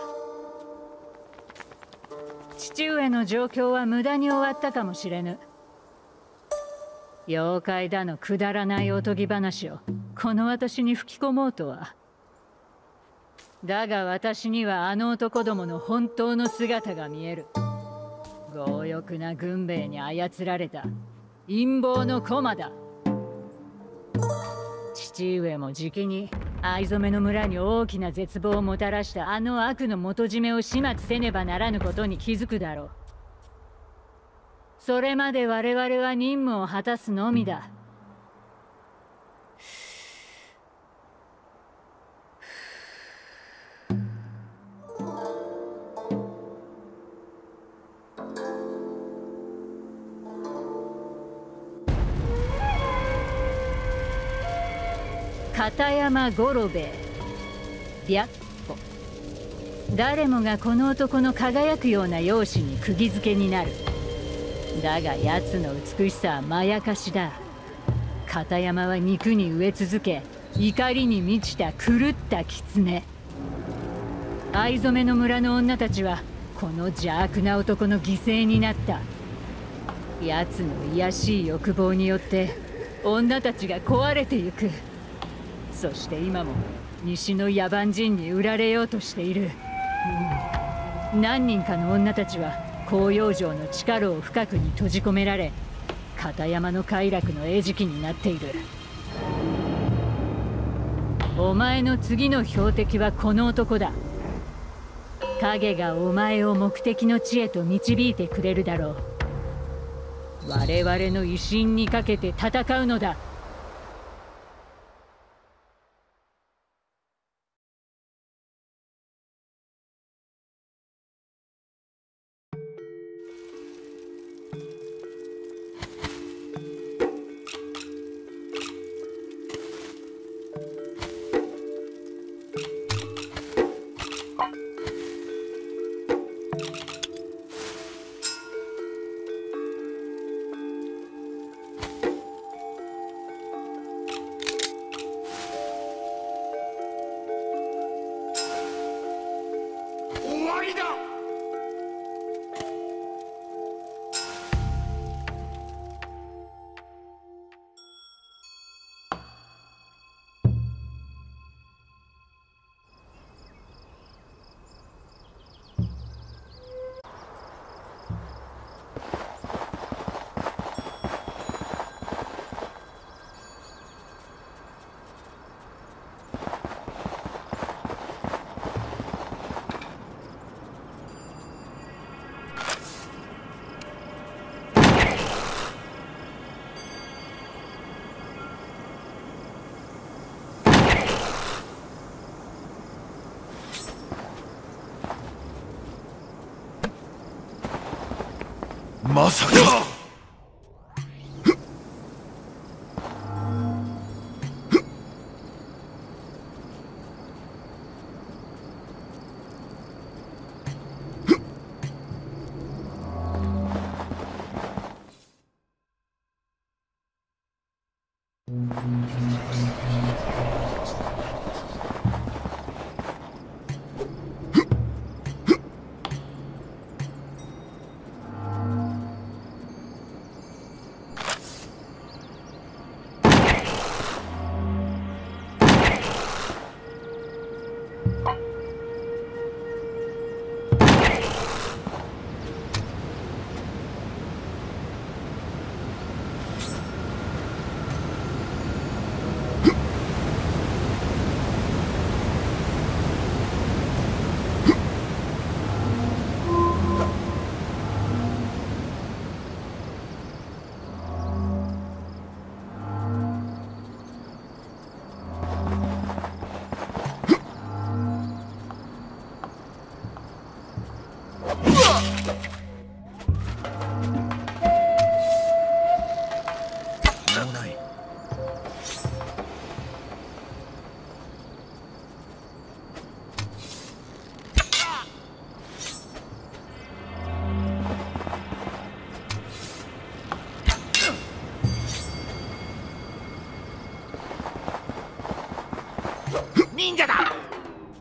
父上の状況は無駄に終わったかもしれぬ。妖怪だのくだらないおとぎ話をこの私に吹き込もうとは。だが私にはあの男どもの本当の姿が見える。強欲な軍兵衛に操られた陰謀の駒だ。父上もじきに藍染めの村に大きな絶望をもたらしたあの悪の元締めを始末せねばならぬことに気づくだろう。それまで我々は任務を果たすのみだ。山五郎兵衛。白虎。誰もがこの男の輝くような容姿に釘付けになる。だが奴の美しさはまやかしだ。片山は肉に植え続け怒りに満ちた狂った狐。藍染めの村の女たちはこの邪悪な男の犠牲になった。奴の卑しい欲望によって女たちが壊れてゆく。そして今も西の野蛮人に売られようとしている、うん、何人かの女たちは紅葉城の地下牢深くに閉じ込められ片山の快楽の餌食になっている。お前の次の標的はこの男だ。影がお前を目的の地へと導いてくれるだろう。我々の威信にかけて戦うのだ。まさか。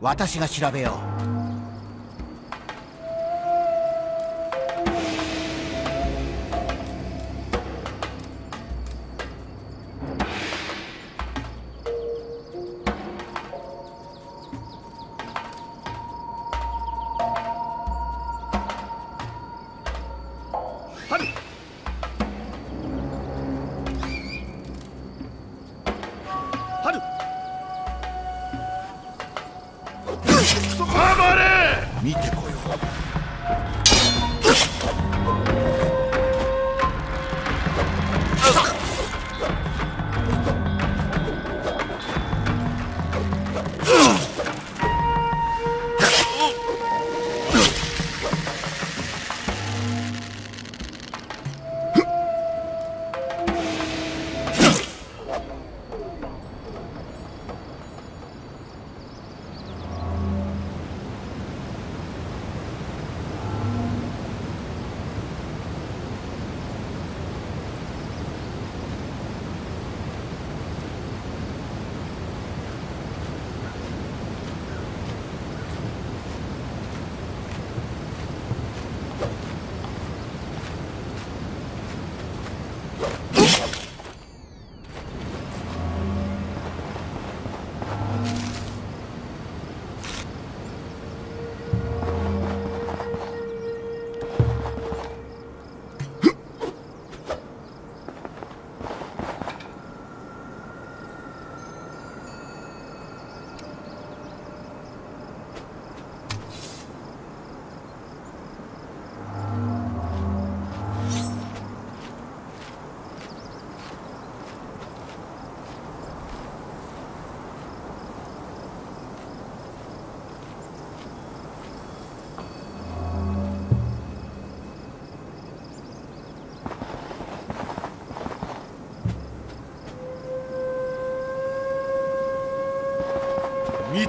私が調べよ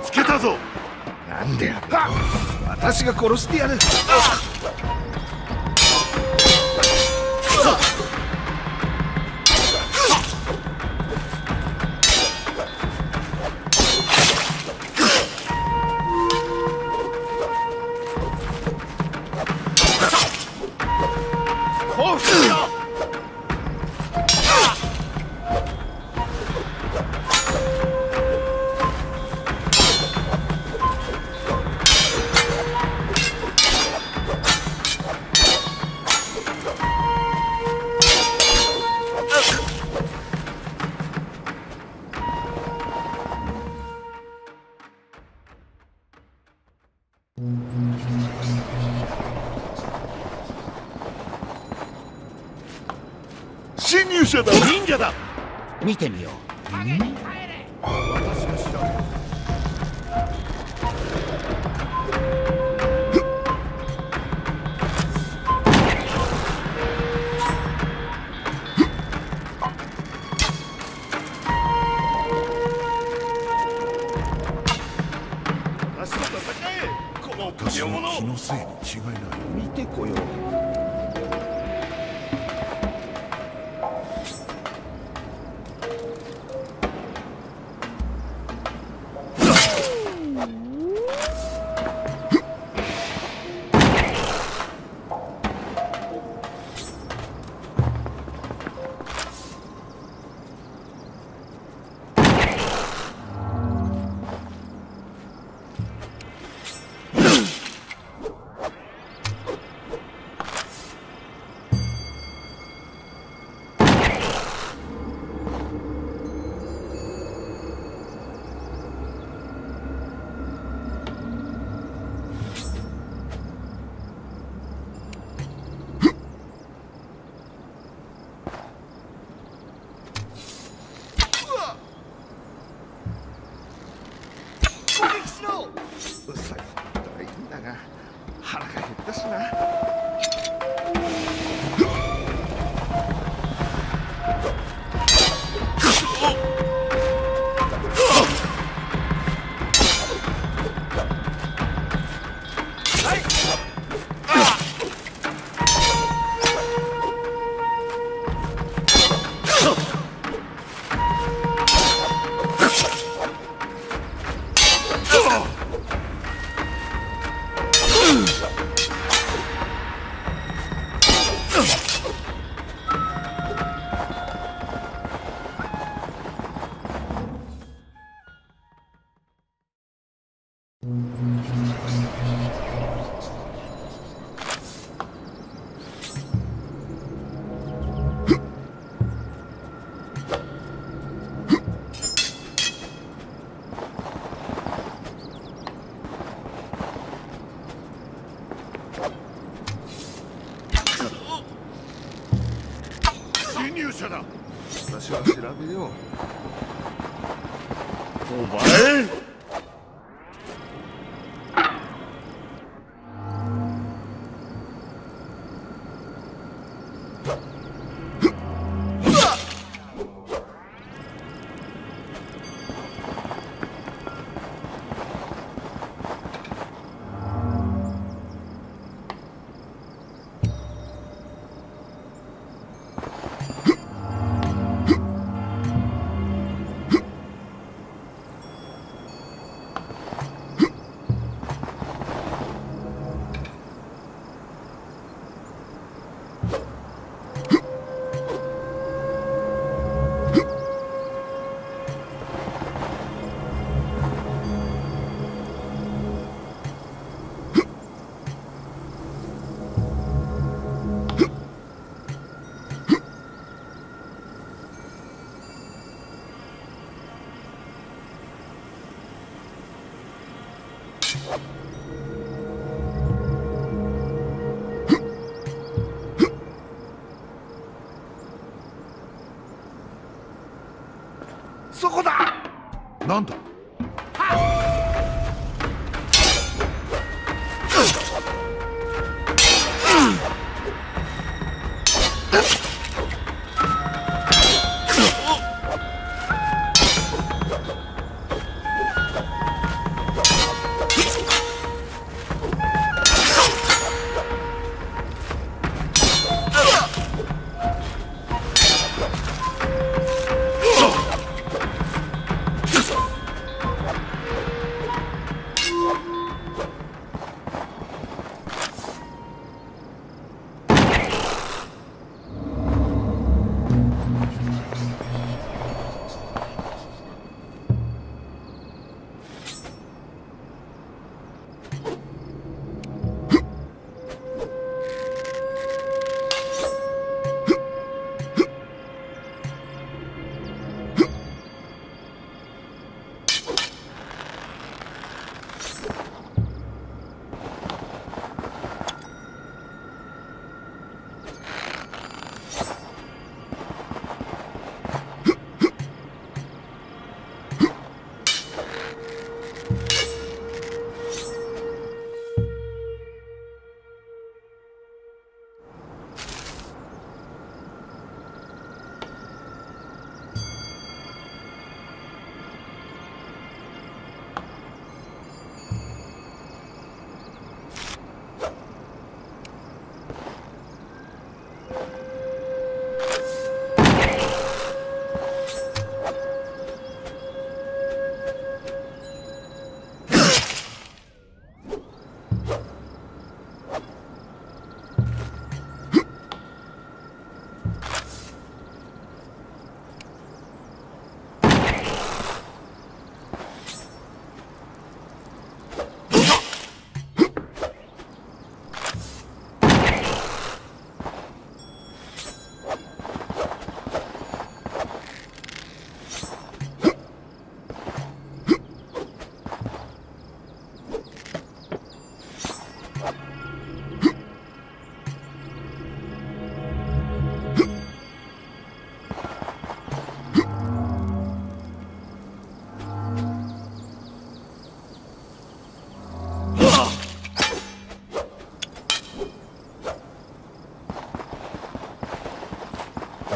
つけたぞ。なんでやる私が殺してやる者だ。見てみよう。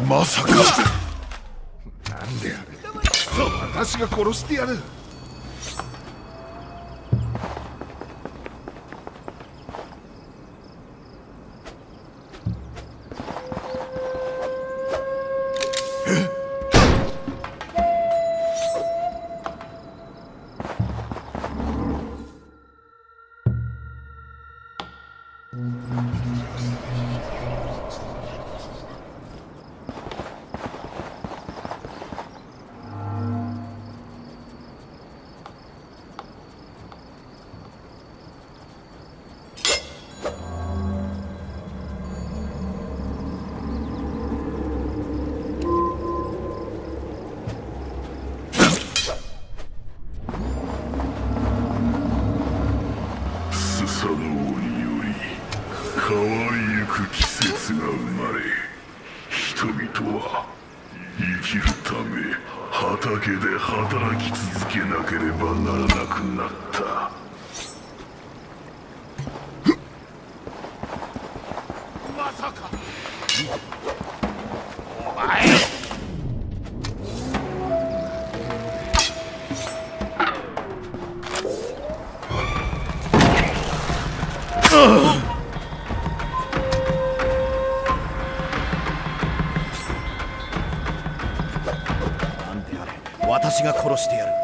まさか。なんであれ私が殺してやる。私が殺してやる。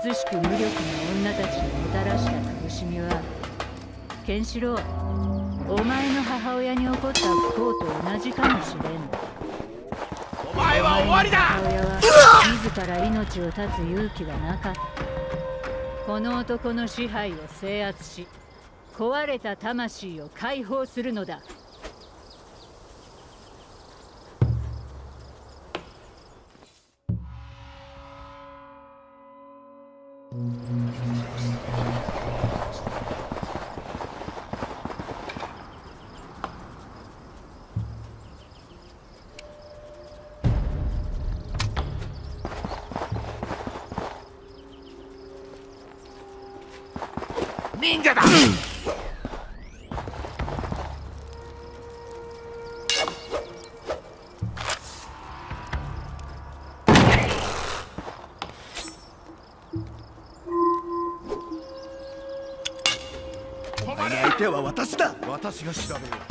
貧しく無力な女たちにもたらした苦しみはケンシロウお前の母親に起こった不幸と同じかもしれん。お前は終わりだ！母親は自ら命を絶つ勇気はなかった。この男の支配を制圧し壊れた魂を解放するのだ私が調べる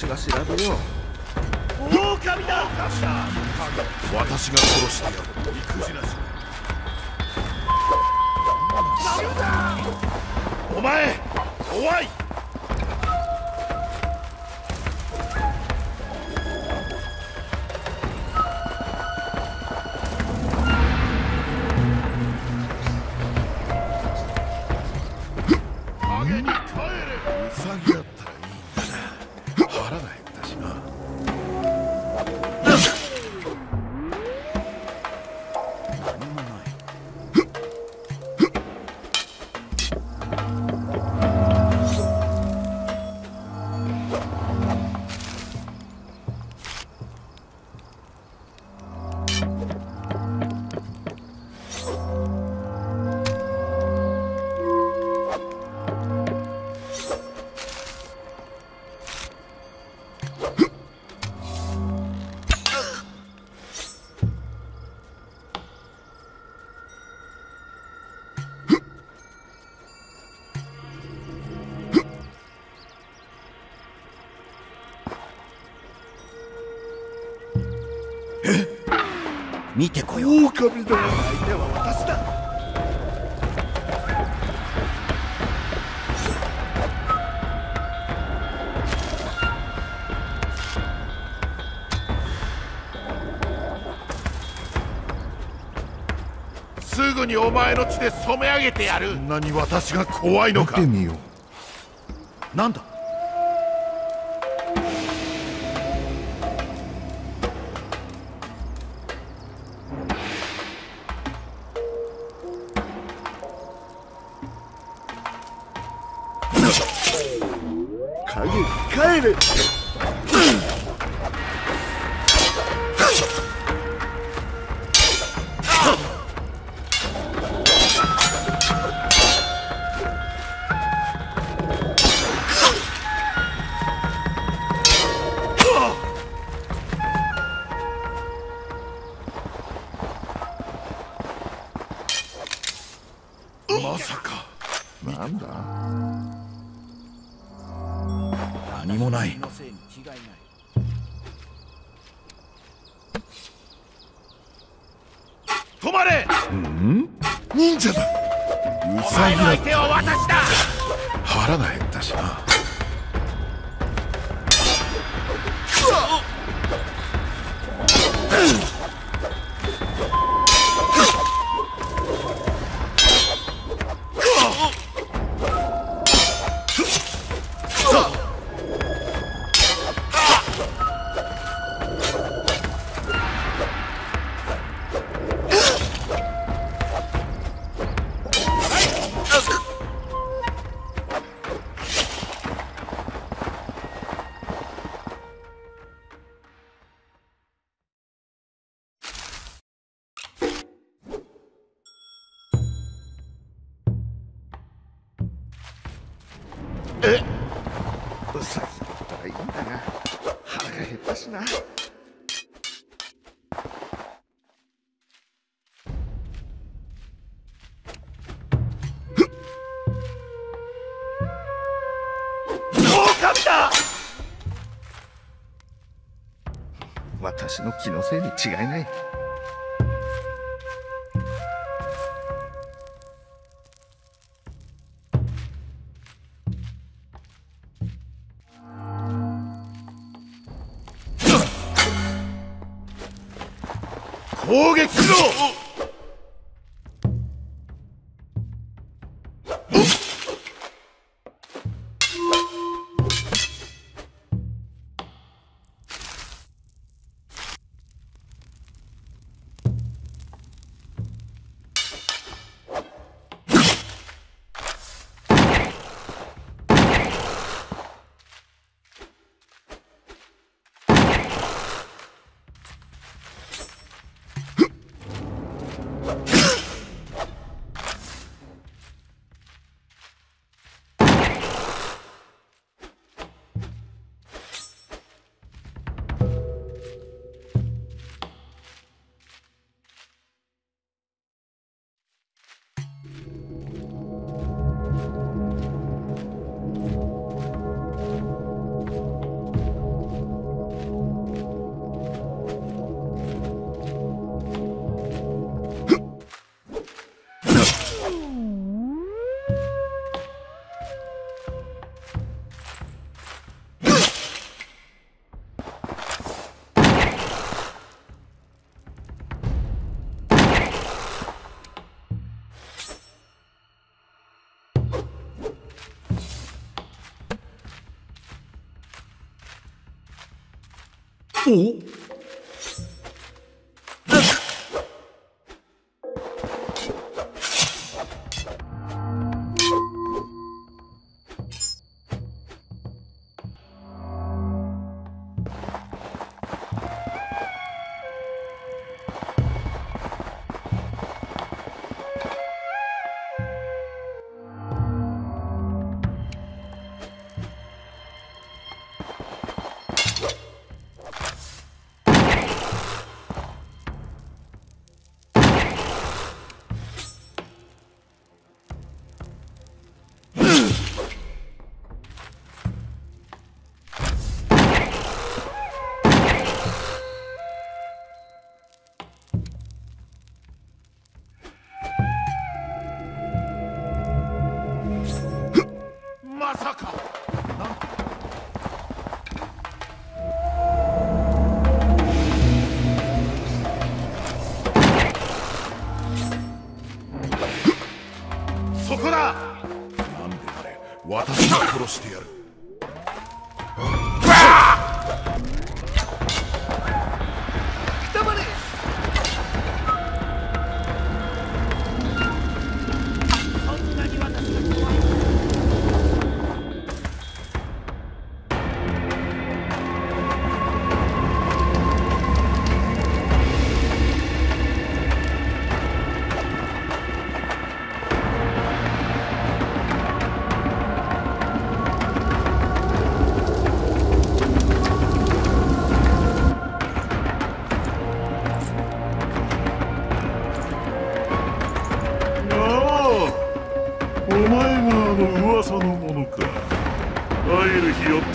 私が調べよう。狼だ。私が殺してやる。育児なしお前怖い。にお前の血で染め上げてやる。そんなに私が怖いのか。見てみよう。なんだ？私の気のせいに違いない。攻撃しろま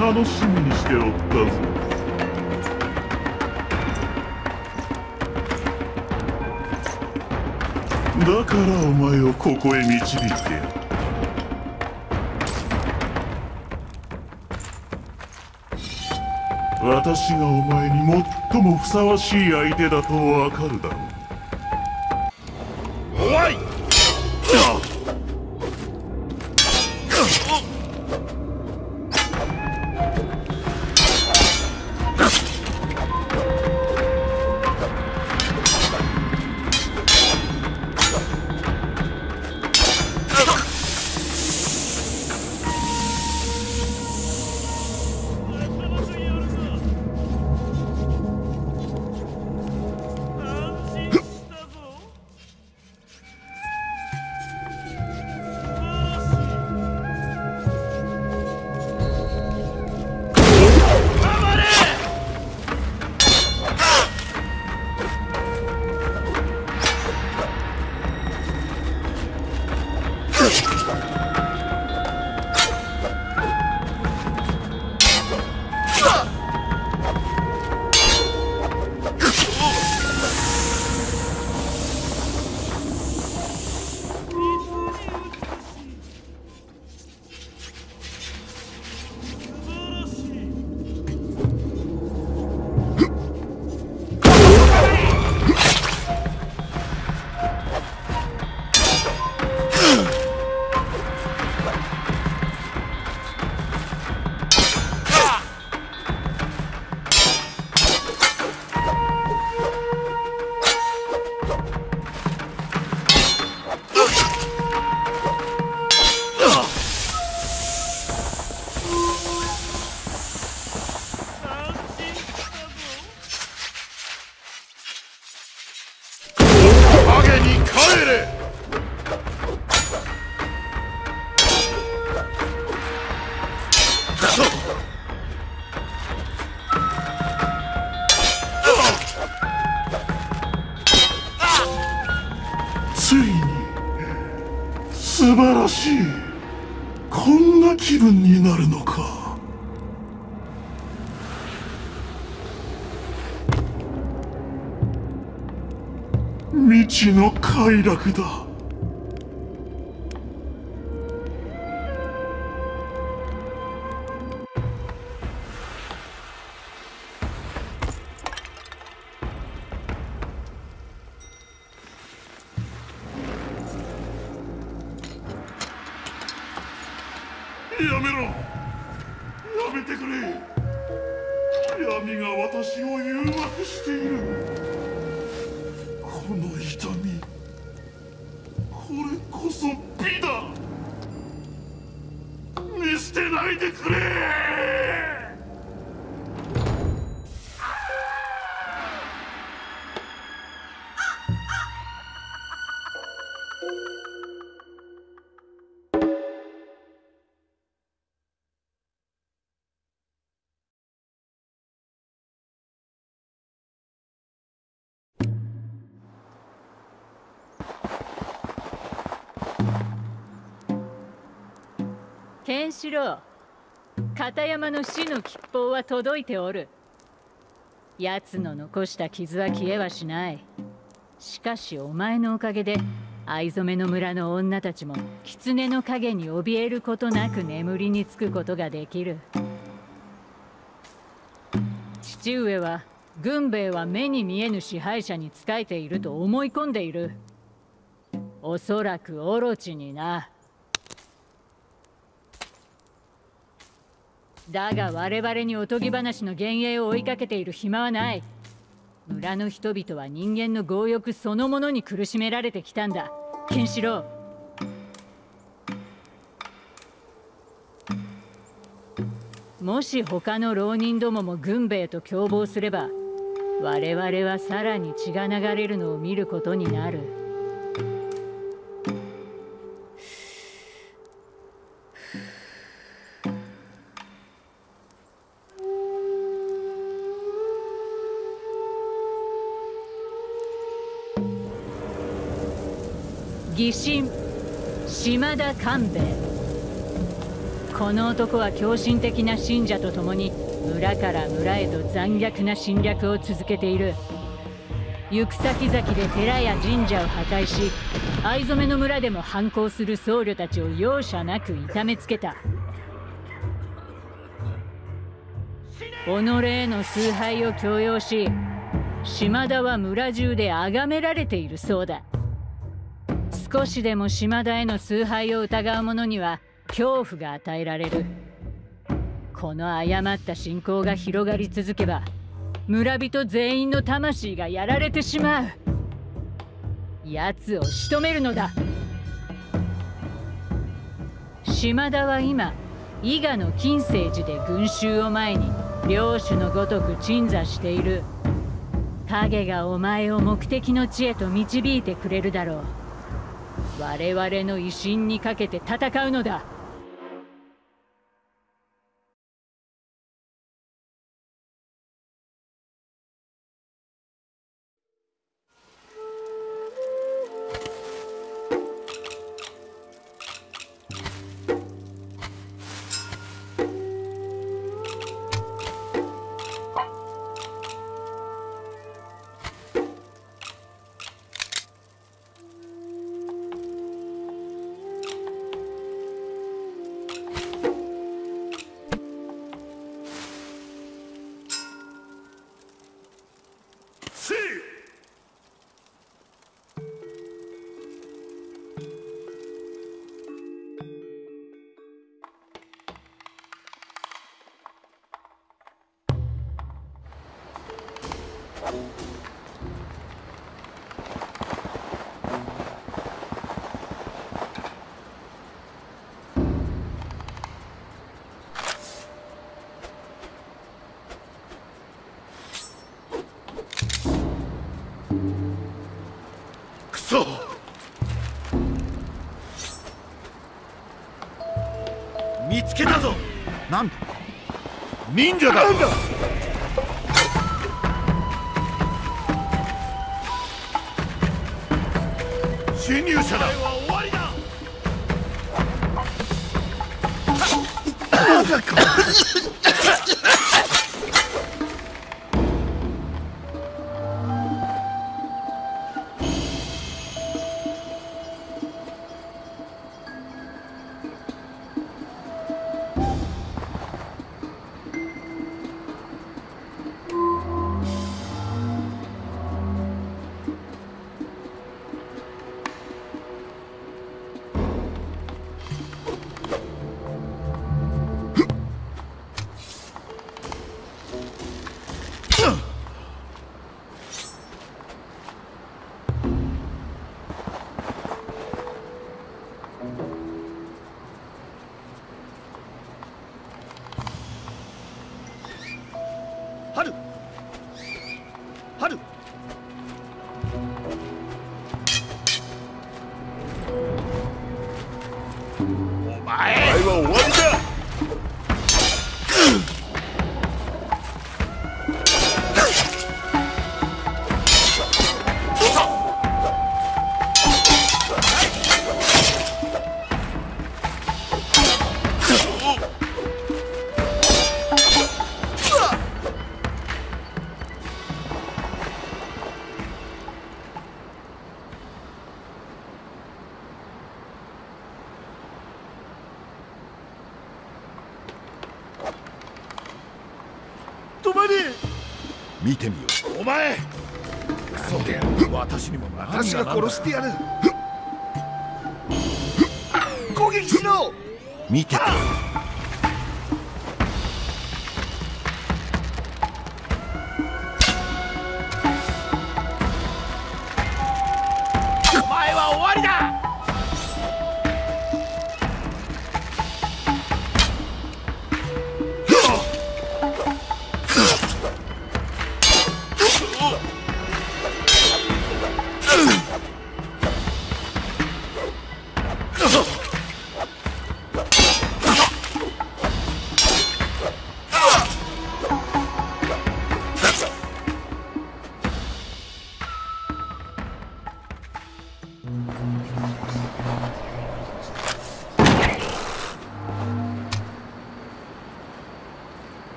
楽しみにしておったぞ。だからお前をここへ導いてやる私がお前に最もふさわしい相手だとわかるだろう。血の快楽だ。ケンシロウ片山の死の吉報は届いておる。奴の残した傷は消えはしない。しかしお前のおかげで藍染めの村の女たちも狐の影に怯えることなく眠りにつくことができる。父上は軍兵衛は目に見えぬ支配者に仕えていると思い込んでいる。おそらくオロチにな。だが我々におとぎ話の幻影を追いかけている暇はない。村の人々は人間の強欲そのものに苦しめられてきたんだ。ケンシロウ。もし他の浪人どもも軍兵衛と共謀すれば我々はさらに血が流れるのを見ることになる。疑心。島田官兵衛。この男は狂信的な信者と共に村から村へと残虐な侵略を続けている。行く先々で寺や神社を破壊し藍染めの村でも反抗する僧侶たちを容赦なく痛めつけた。己への崇拝を強要し島田は村中で崇められているそうだ。少しでも島田への崇拝を疑う者には恐怖が与えられる。この誤った信仰が広がり続けば村人全員の魂がやられてしまう。奴を仕留めるのだ。島田は今伊賀の金星寺で群衆を前に領主のごとく鎮座している。影がお前を目的の地へと導いてくれるだろう。我々の威信にかけて戦うのだ。忍者だ。見てみよお前。そう。だよ私にも私が殺してやる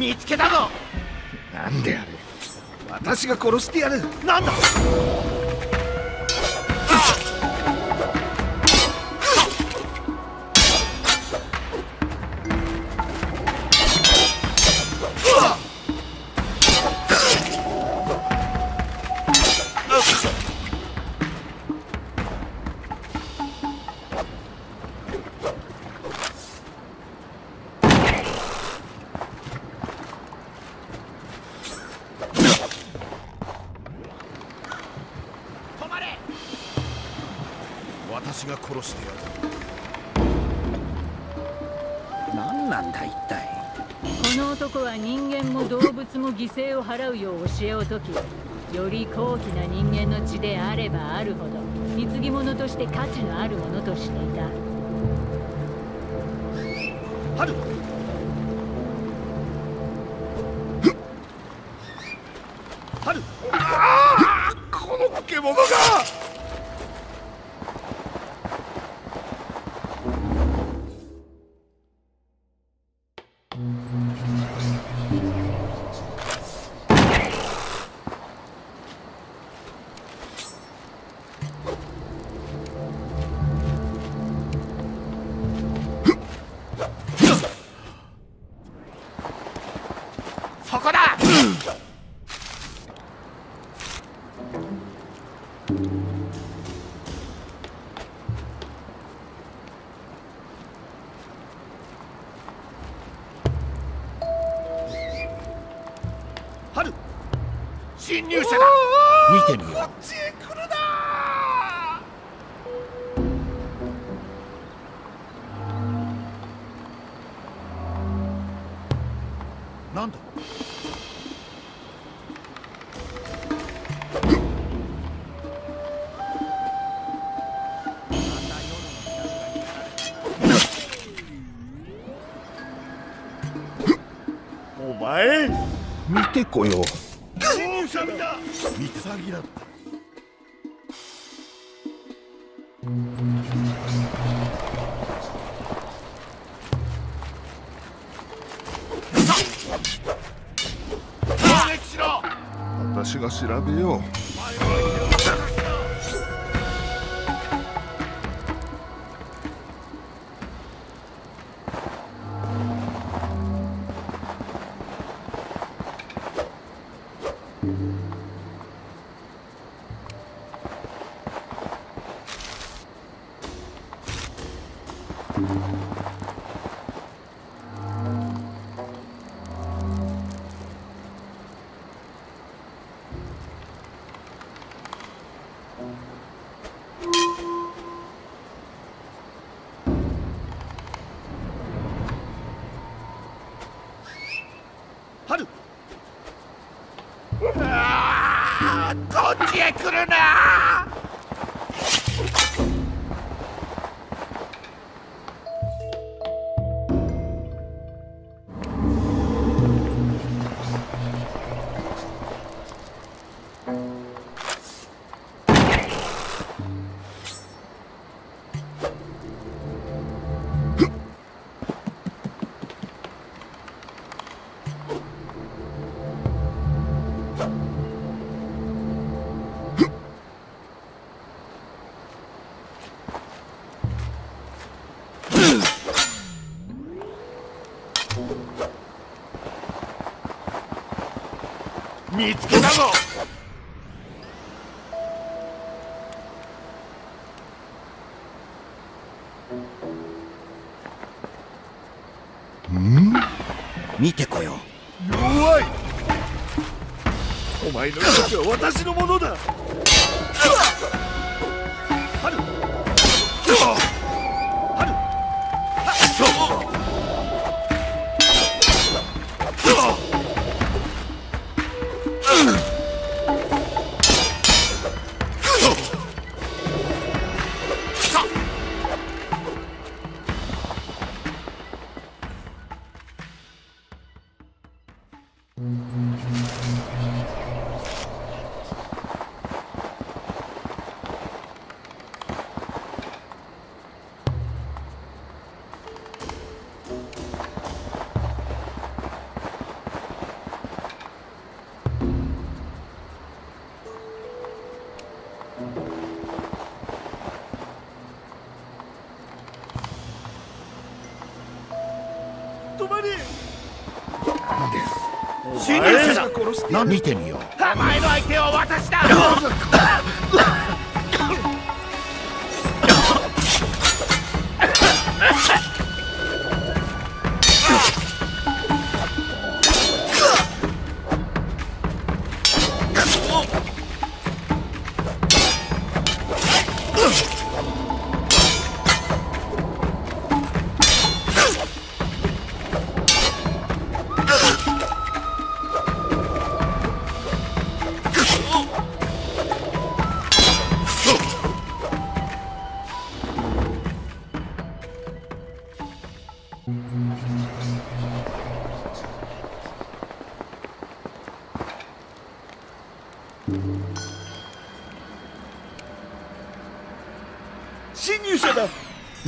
見つけたぞ。なんであれ。私が殺してやる。なんだも犠牲を払うよう教えを解きより高貴な人間の血であればあるほど貢ぎ物として価値のあるものとしていた。春春侵入者だ。見てみよこっちへ来るな。うなんだ？お前？見てこよう私がーこっちへ来るな見つけたぞ。見てみよう。お前の相手は私だ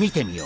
見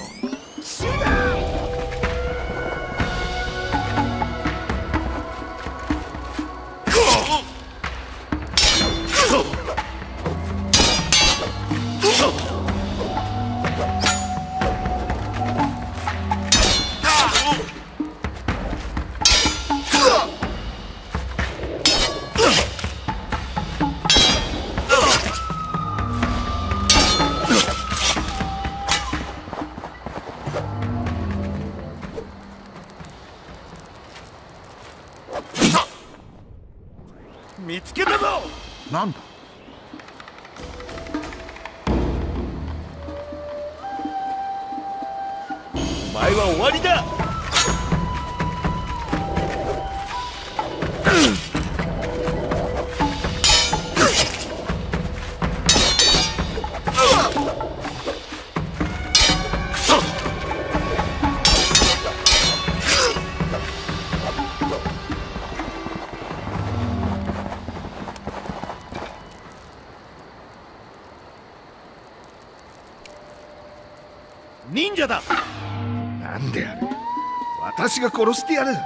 私が殺してやる。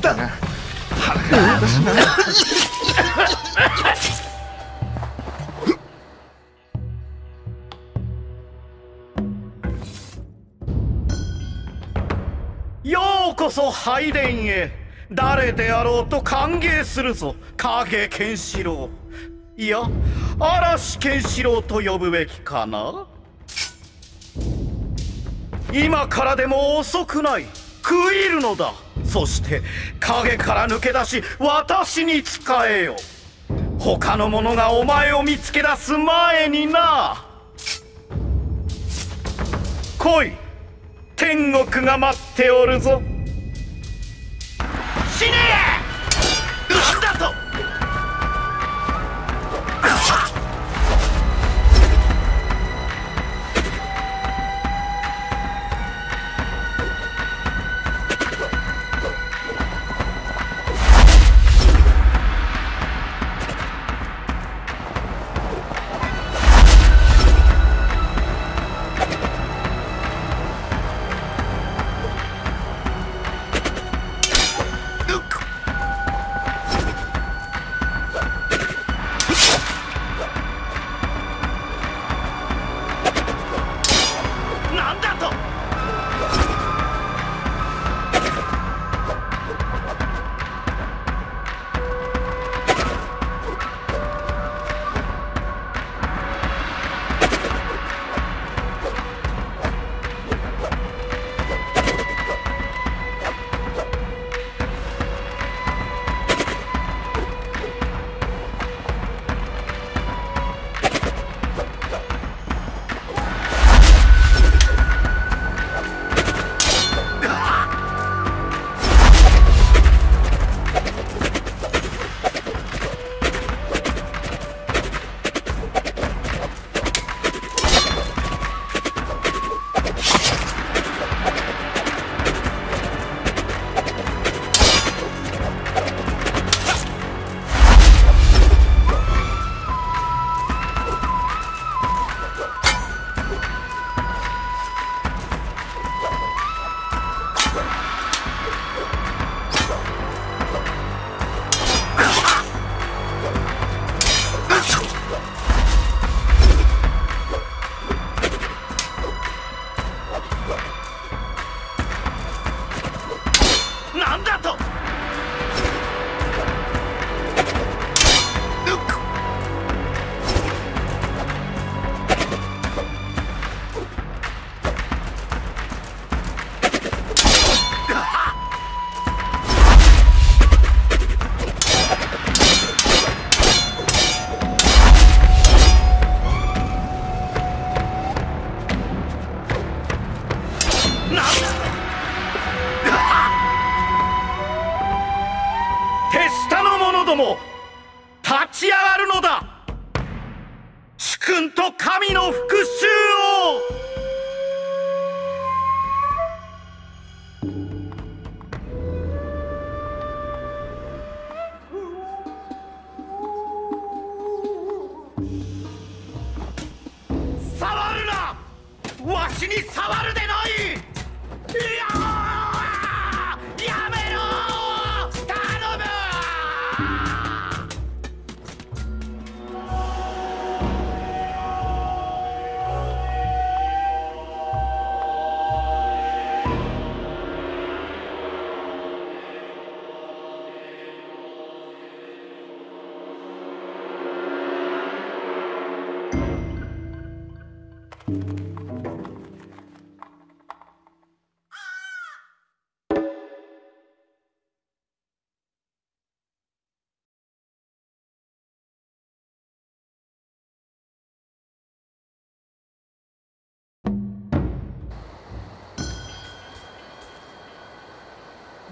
手は私だ腹がようこそ拝殿へ。誰であろうと歓迎するぞ。影ケンシロウいや嵐ケンシロウと呼ぶべきかな。今からでも遅くない。食い入るのだそして影から抜け出し私に仕えよ。他の者がお前を見つけ出す前にな。来い。天国が待っておるぞ。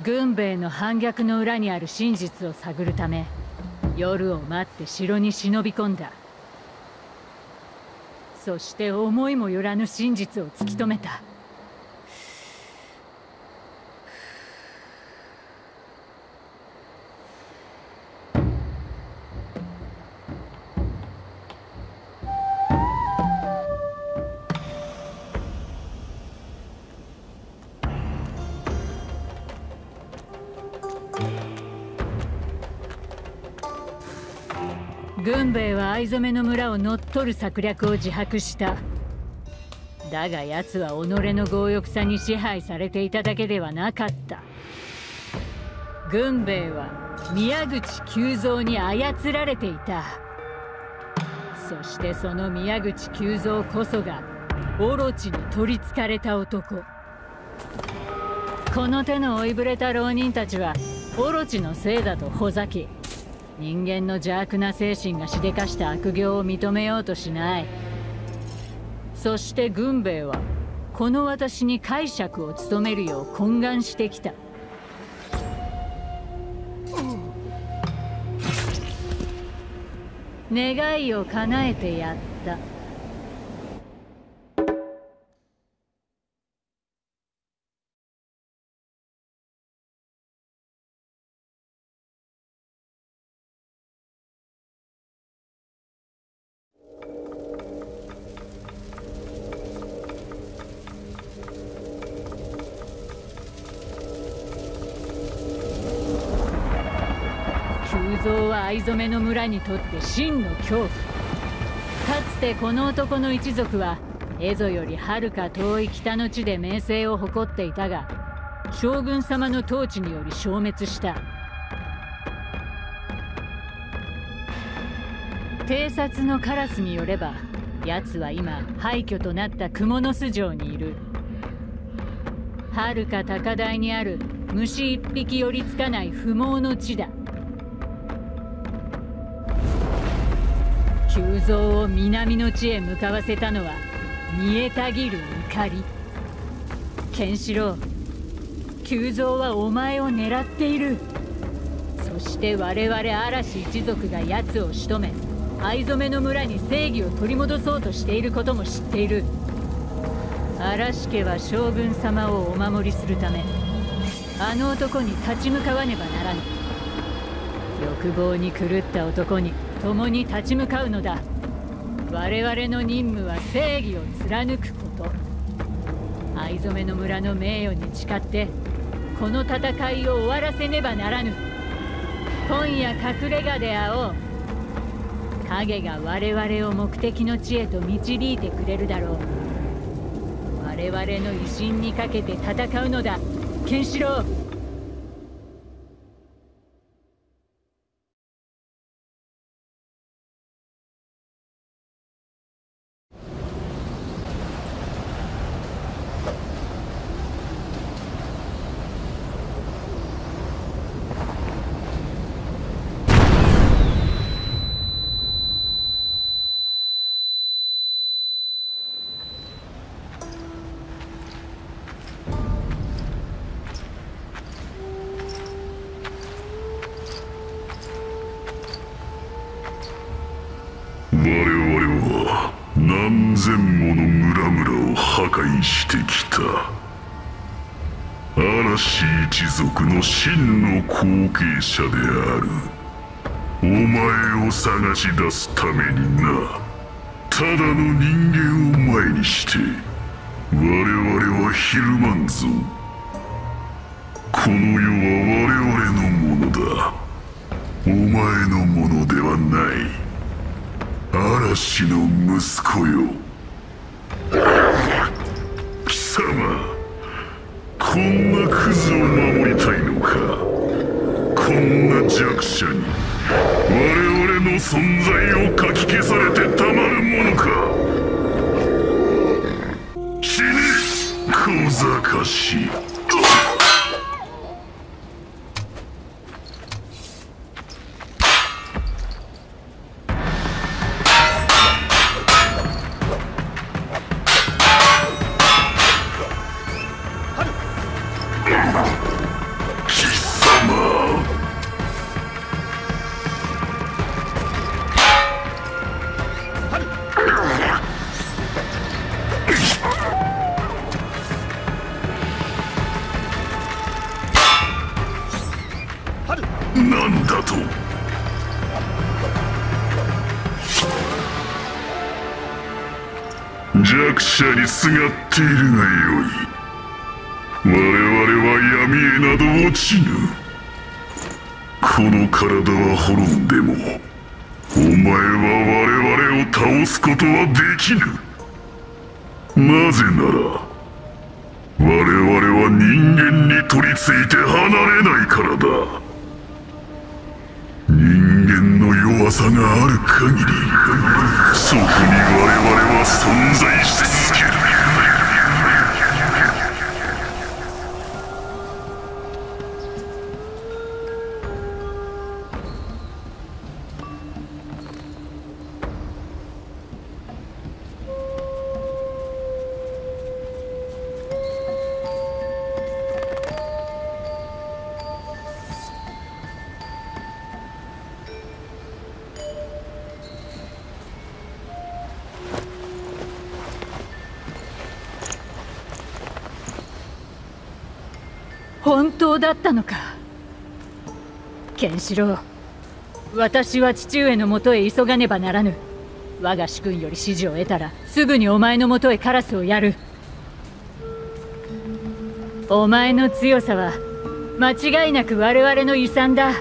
軍兵衛の反逆の裏にある真実を探るため夜を待って城に忍び込んだ。そして思いもよらぬ真実を突き止めた。を乗っ取る策略を自白した。だが奴は己の強欲さに支配されていただけではなかった。軍兵衛は宮口久蔵に操られていた。そしてその宮口久蔵こそがオロチに取りつかれた男。この手の老いぶれた浪人たちはオロチのせいだとほざき人間の邪悪な精神がしでかした悪行を認めようとしない。そして軍兵衛はこの私に解釈を務めるよう懇願してきた。願いを叶えてやった。にとって真の恐怖。かつてこの男の一族は蝦夷よりはるか遠い北の地で名声を誇っていたが将軍様の統治により消滅した。偵察のカラスによれば奴は今廃墟となった蜘蛛の巣城にいる。はるか高台にある虫一匹寄りつかない不毛の地だ。急増を南の地へ向かわせたのは煮えたぎる怒り。ケンシロウ急増はお前を狙っている。そして我々嵐一族が奴を仕留め藍染めの村に正義を取り戻そうとしていることも知っている。嵐家は将軍様をお守りするためあの男に立ち向かわねばならぬ。欲望に狂った男に共に立ち向かうのだ。我々の任務は正義を貫くこと。藍染めの村の名誉に誓ってこの戦いを終わらせねばならぬ。今夜隠れ家で会おう。影が我々を目的の地へと導いてくれるだろう。我々の威信にかけて戦うのだ。ケンシロウしてきた。嵐一族の真の後継者である。お前を探し出すためにな。ただの人間を前にして我々はひるまんぞ。この世は我々のものだ。お前のものではない。嵐の息子よ。きぬ。なぜなら我々は人間に取りついて離れないからだ。人間の弱さがある限りそこに我々は存在私は父上のもとへ急がねばならぬ。我が主君より指示を得たらすぐにお前のもとへカラスをやる。お前の強さは間違いなく我々の遺産だ。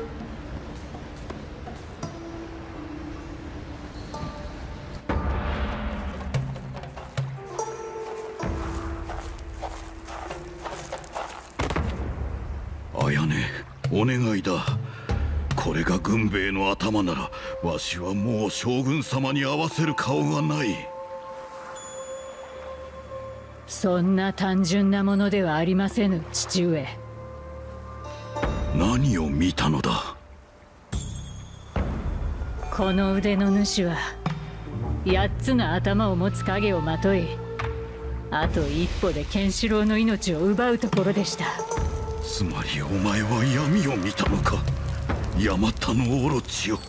兵衛の頭ならわしはもう将軍様に合わせる顔がない。そんな単純なものではありませぬ父上。何を見たのだ？この腕の主は八つの頭を持つ影をまといあと一歩でケンシロウの命を奪うところでした。つまりお前は闇を見たのか？ヤマたのオロチよ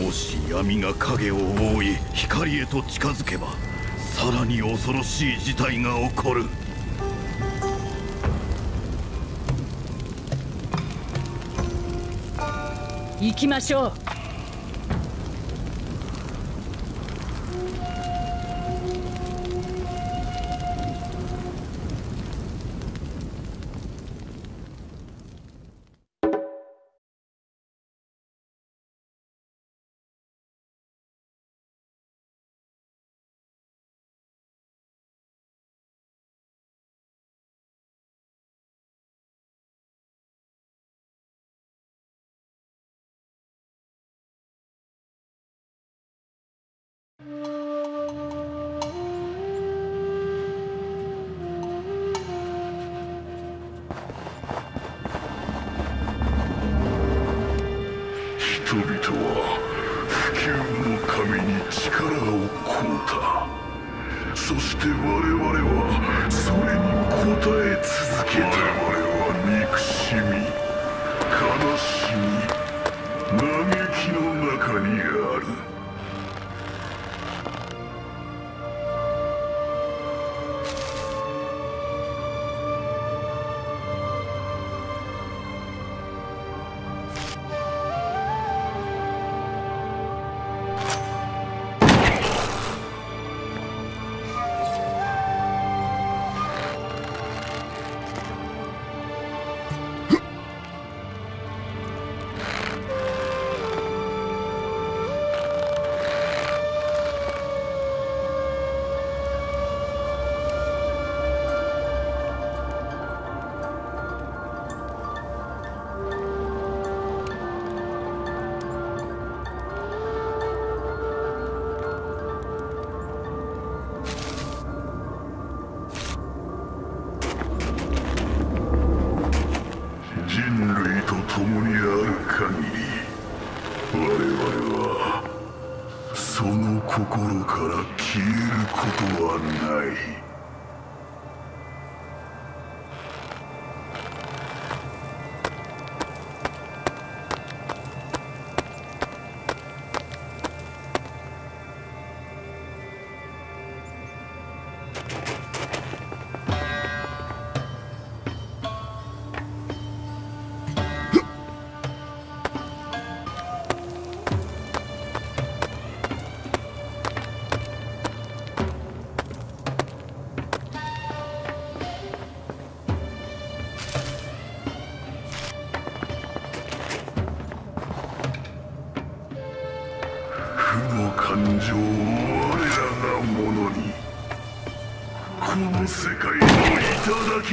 もし闇が影を覆い光へと近づけばさらに恐ろしい事態が起こる。行きましょう。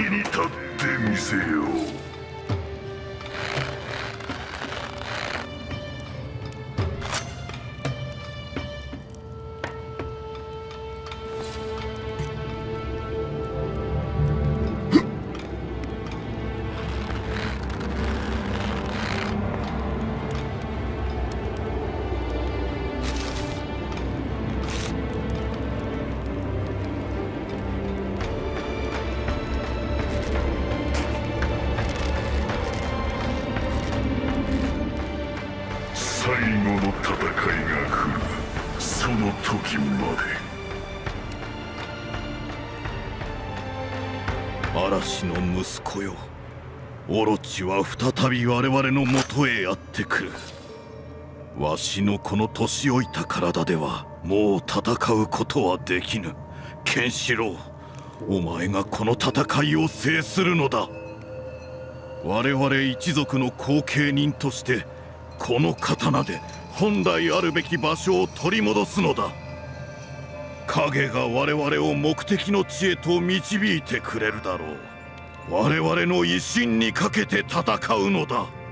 に立ってみせよう。オロチは再び我々のもとへやってくる。わしのこの年老いた体ではもう戦うことはできぬ。ケンシロウお前がこの戦いを制するのだ。我々一族の後継人としてこの刀で本来あるべき場所を取り戻すのだ。影が我々を目的の地へと導いてくれるだろう。我々の威信にかけて戦うのだ。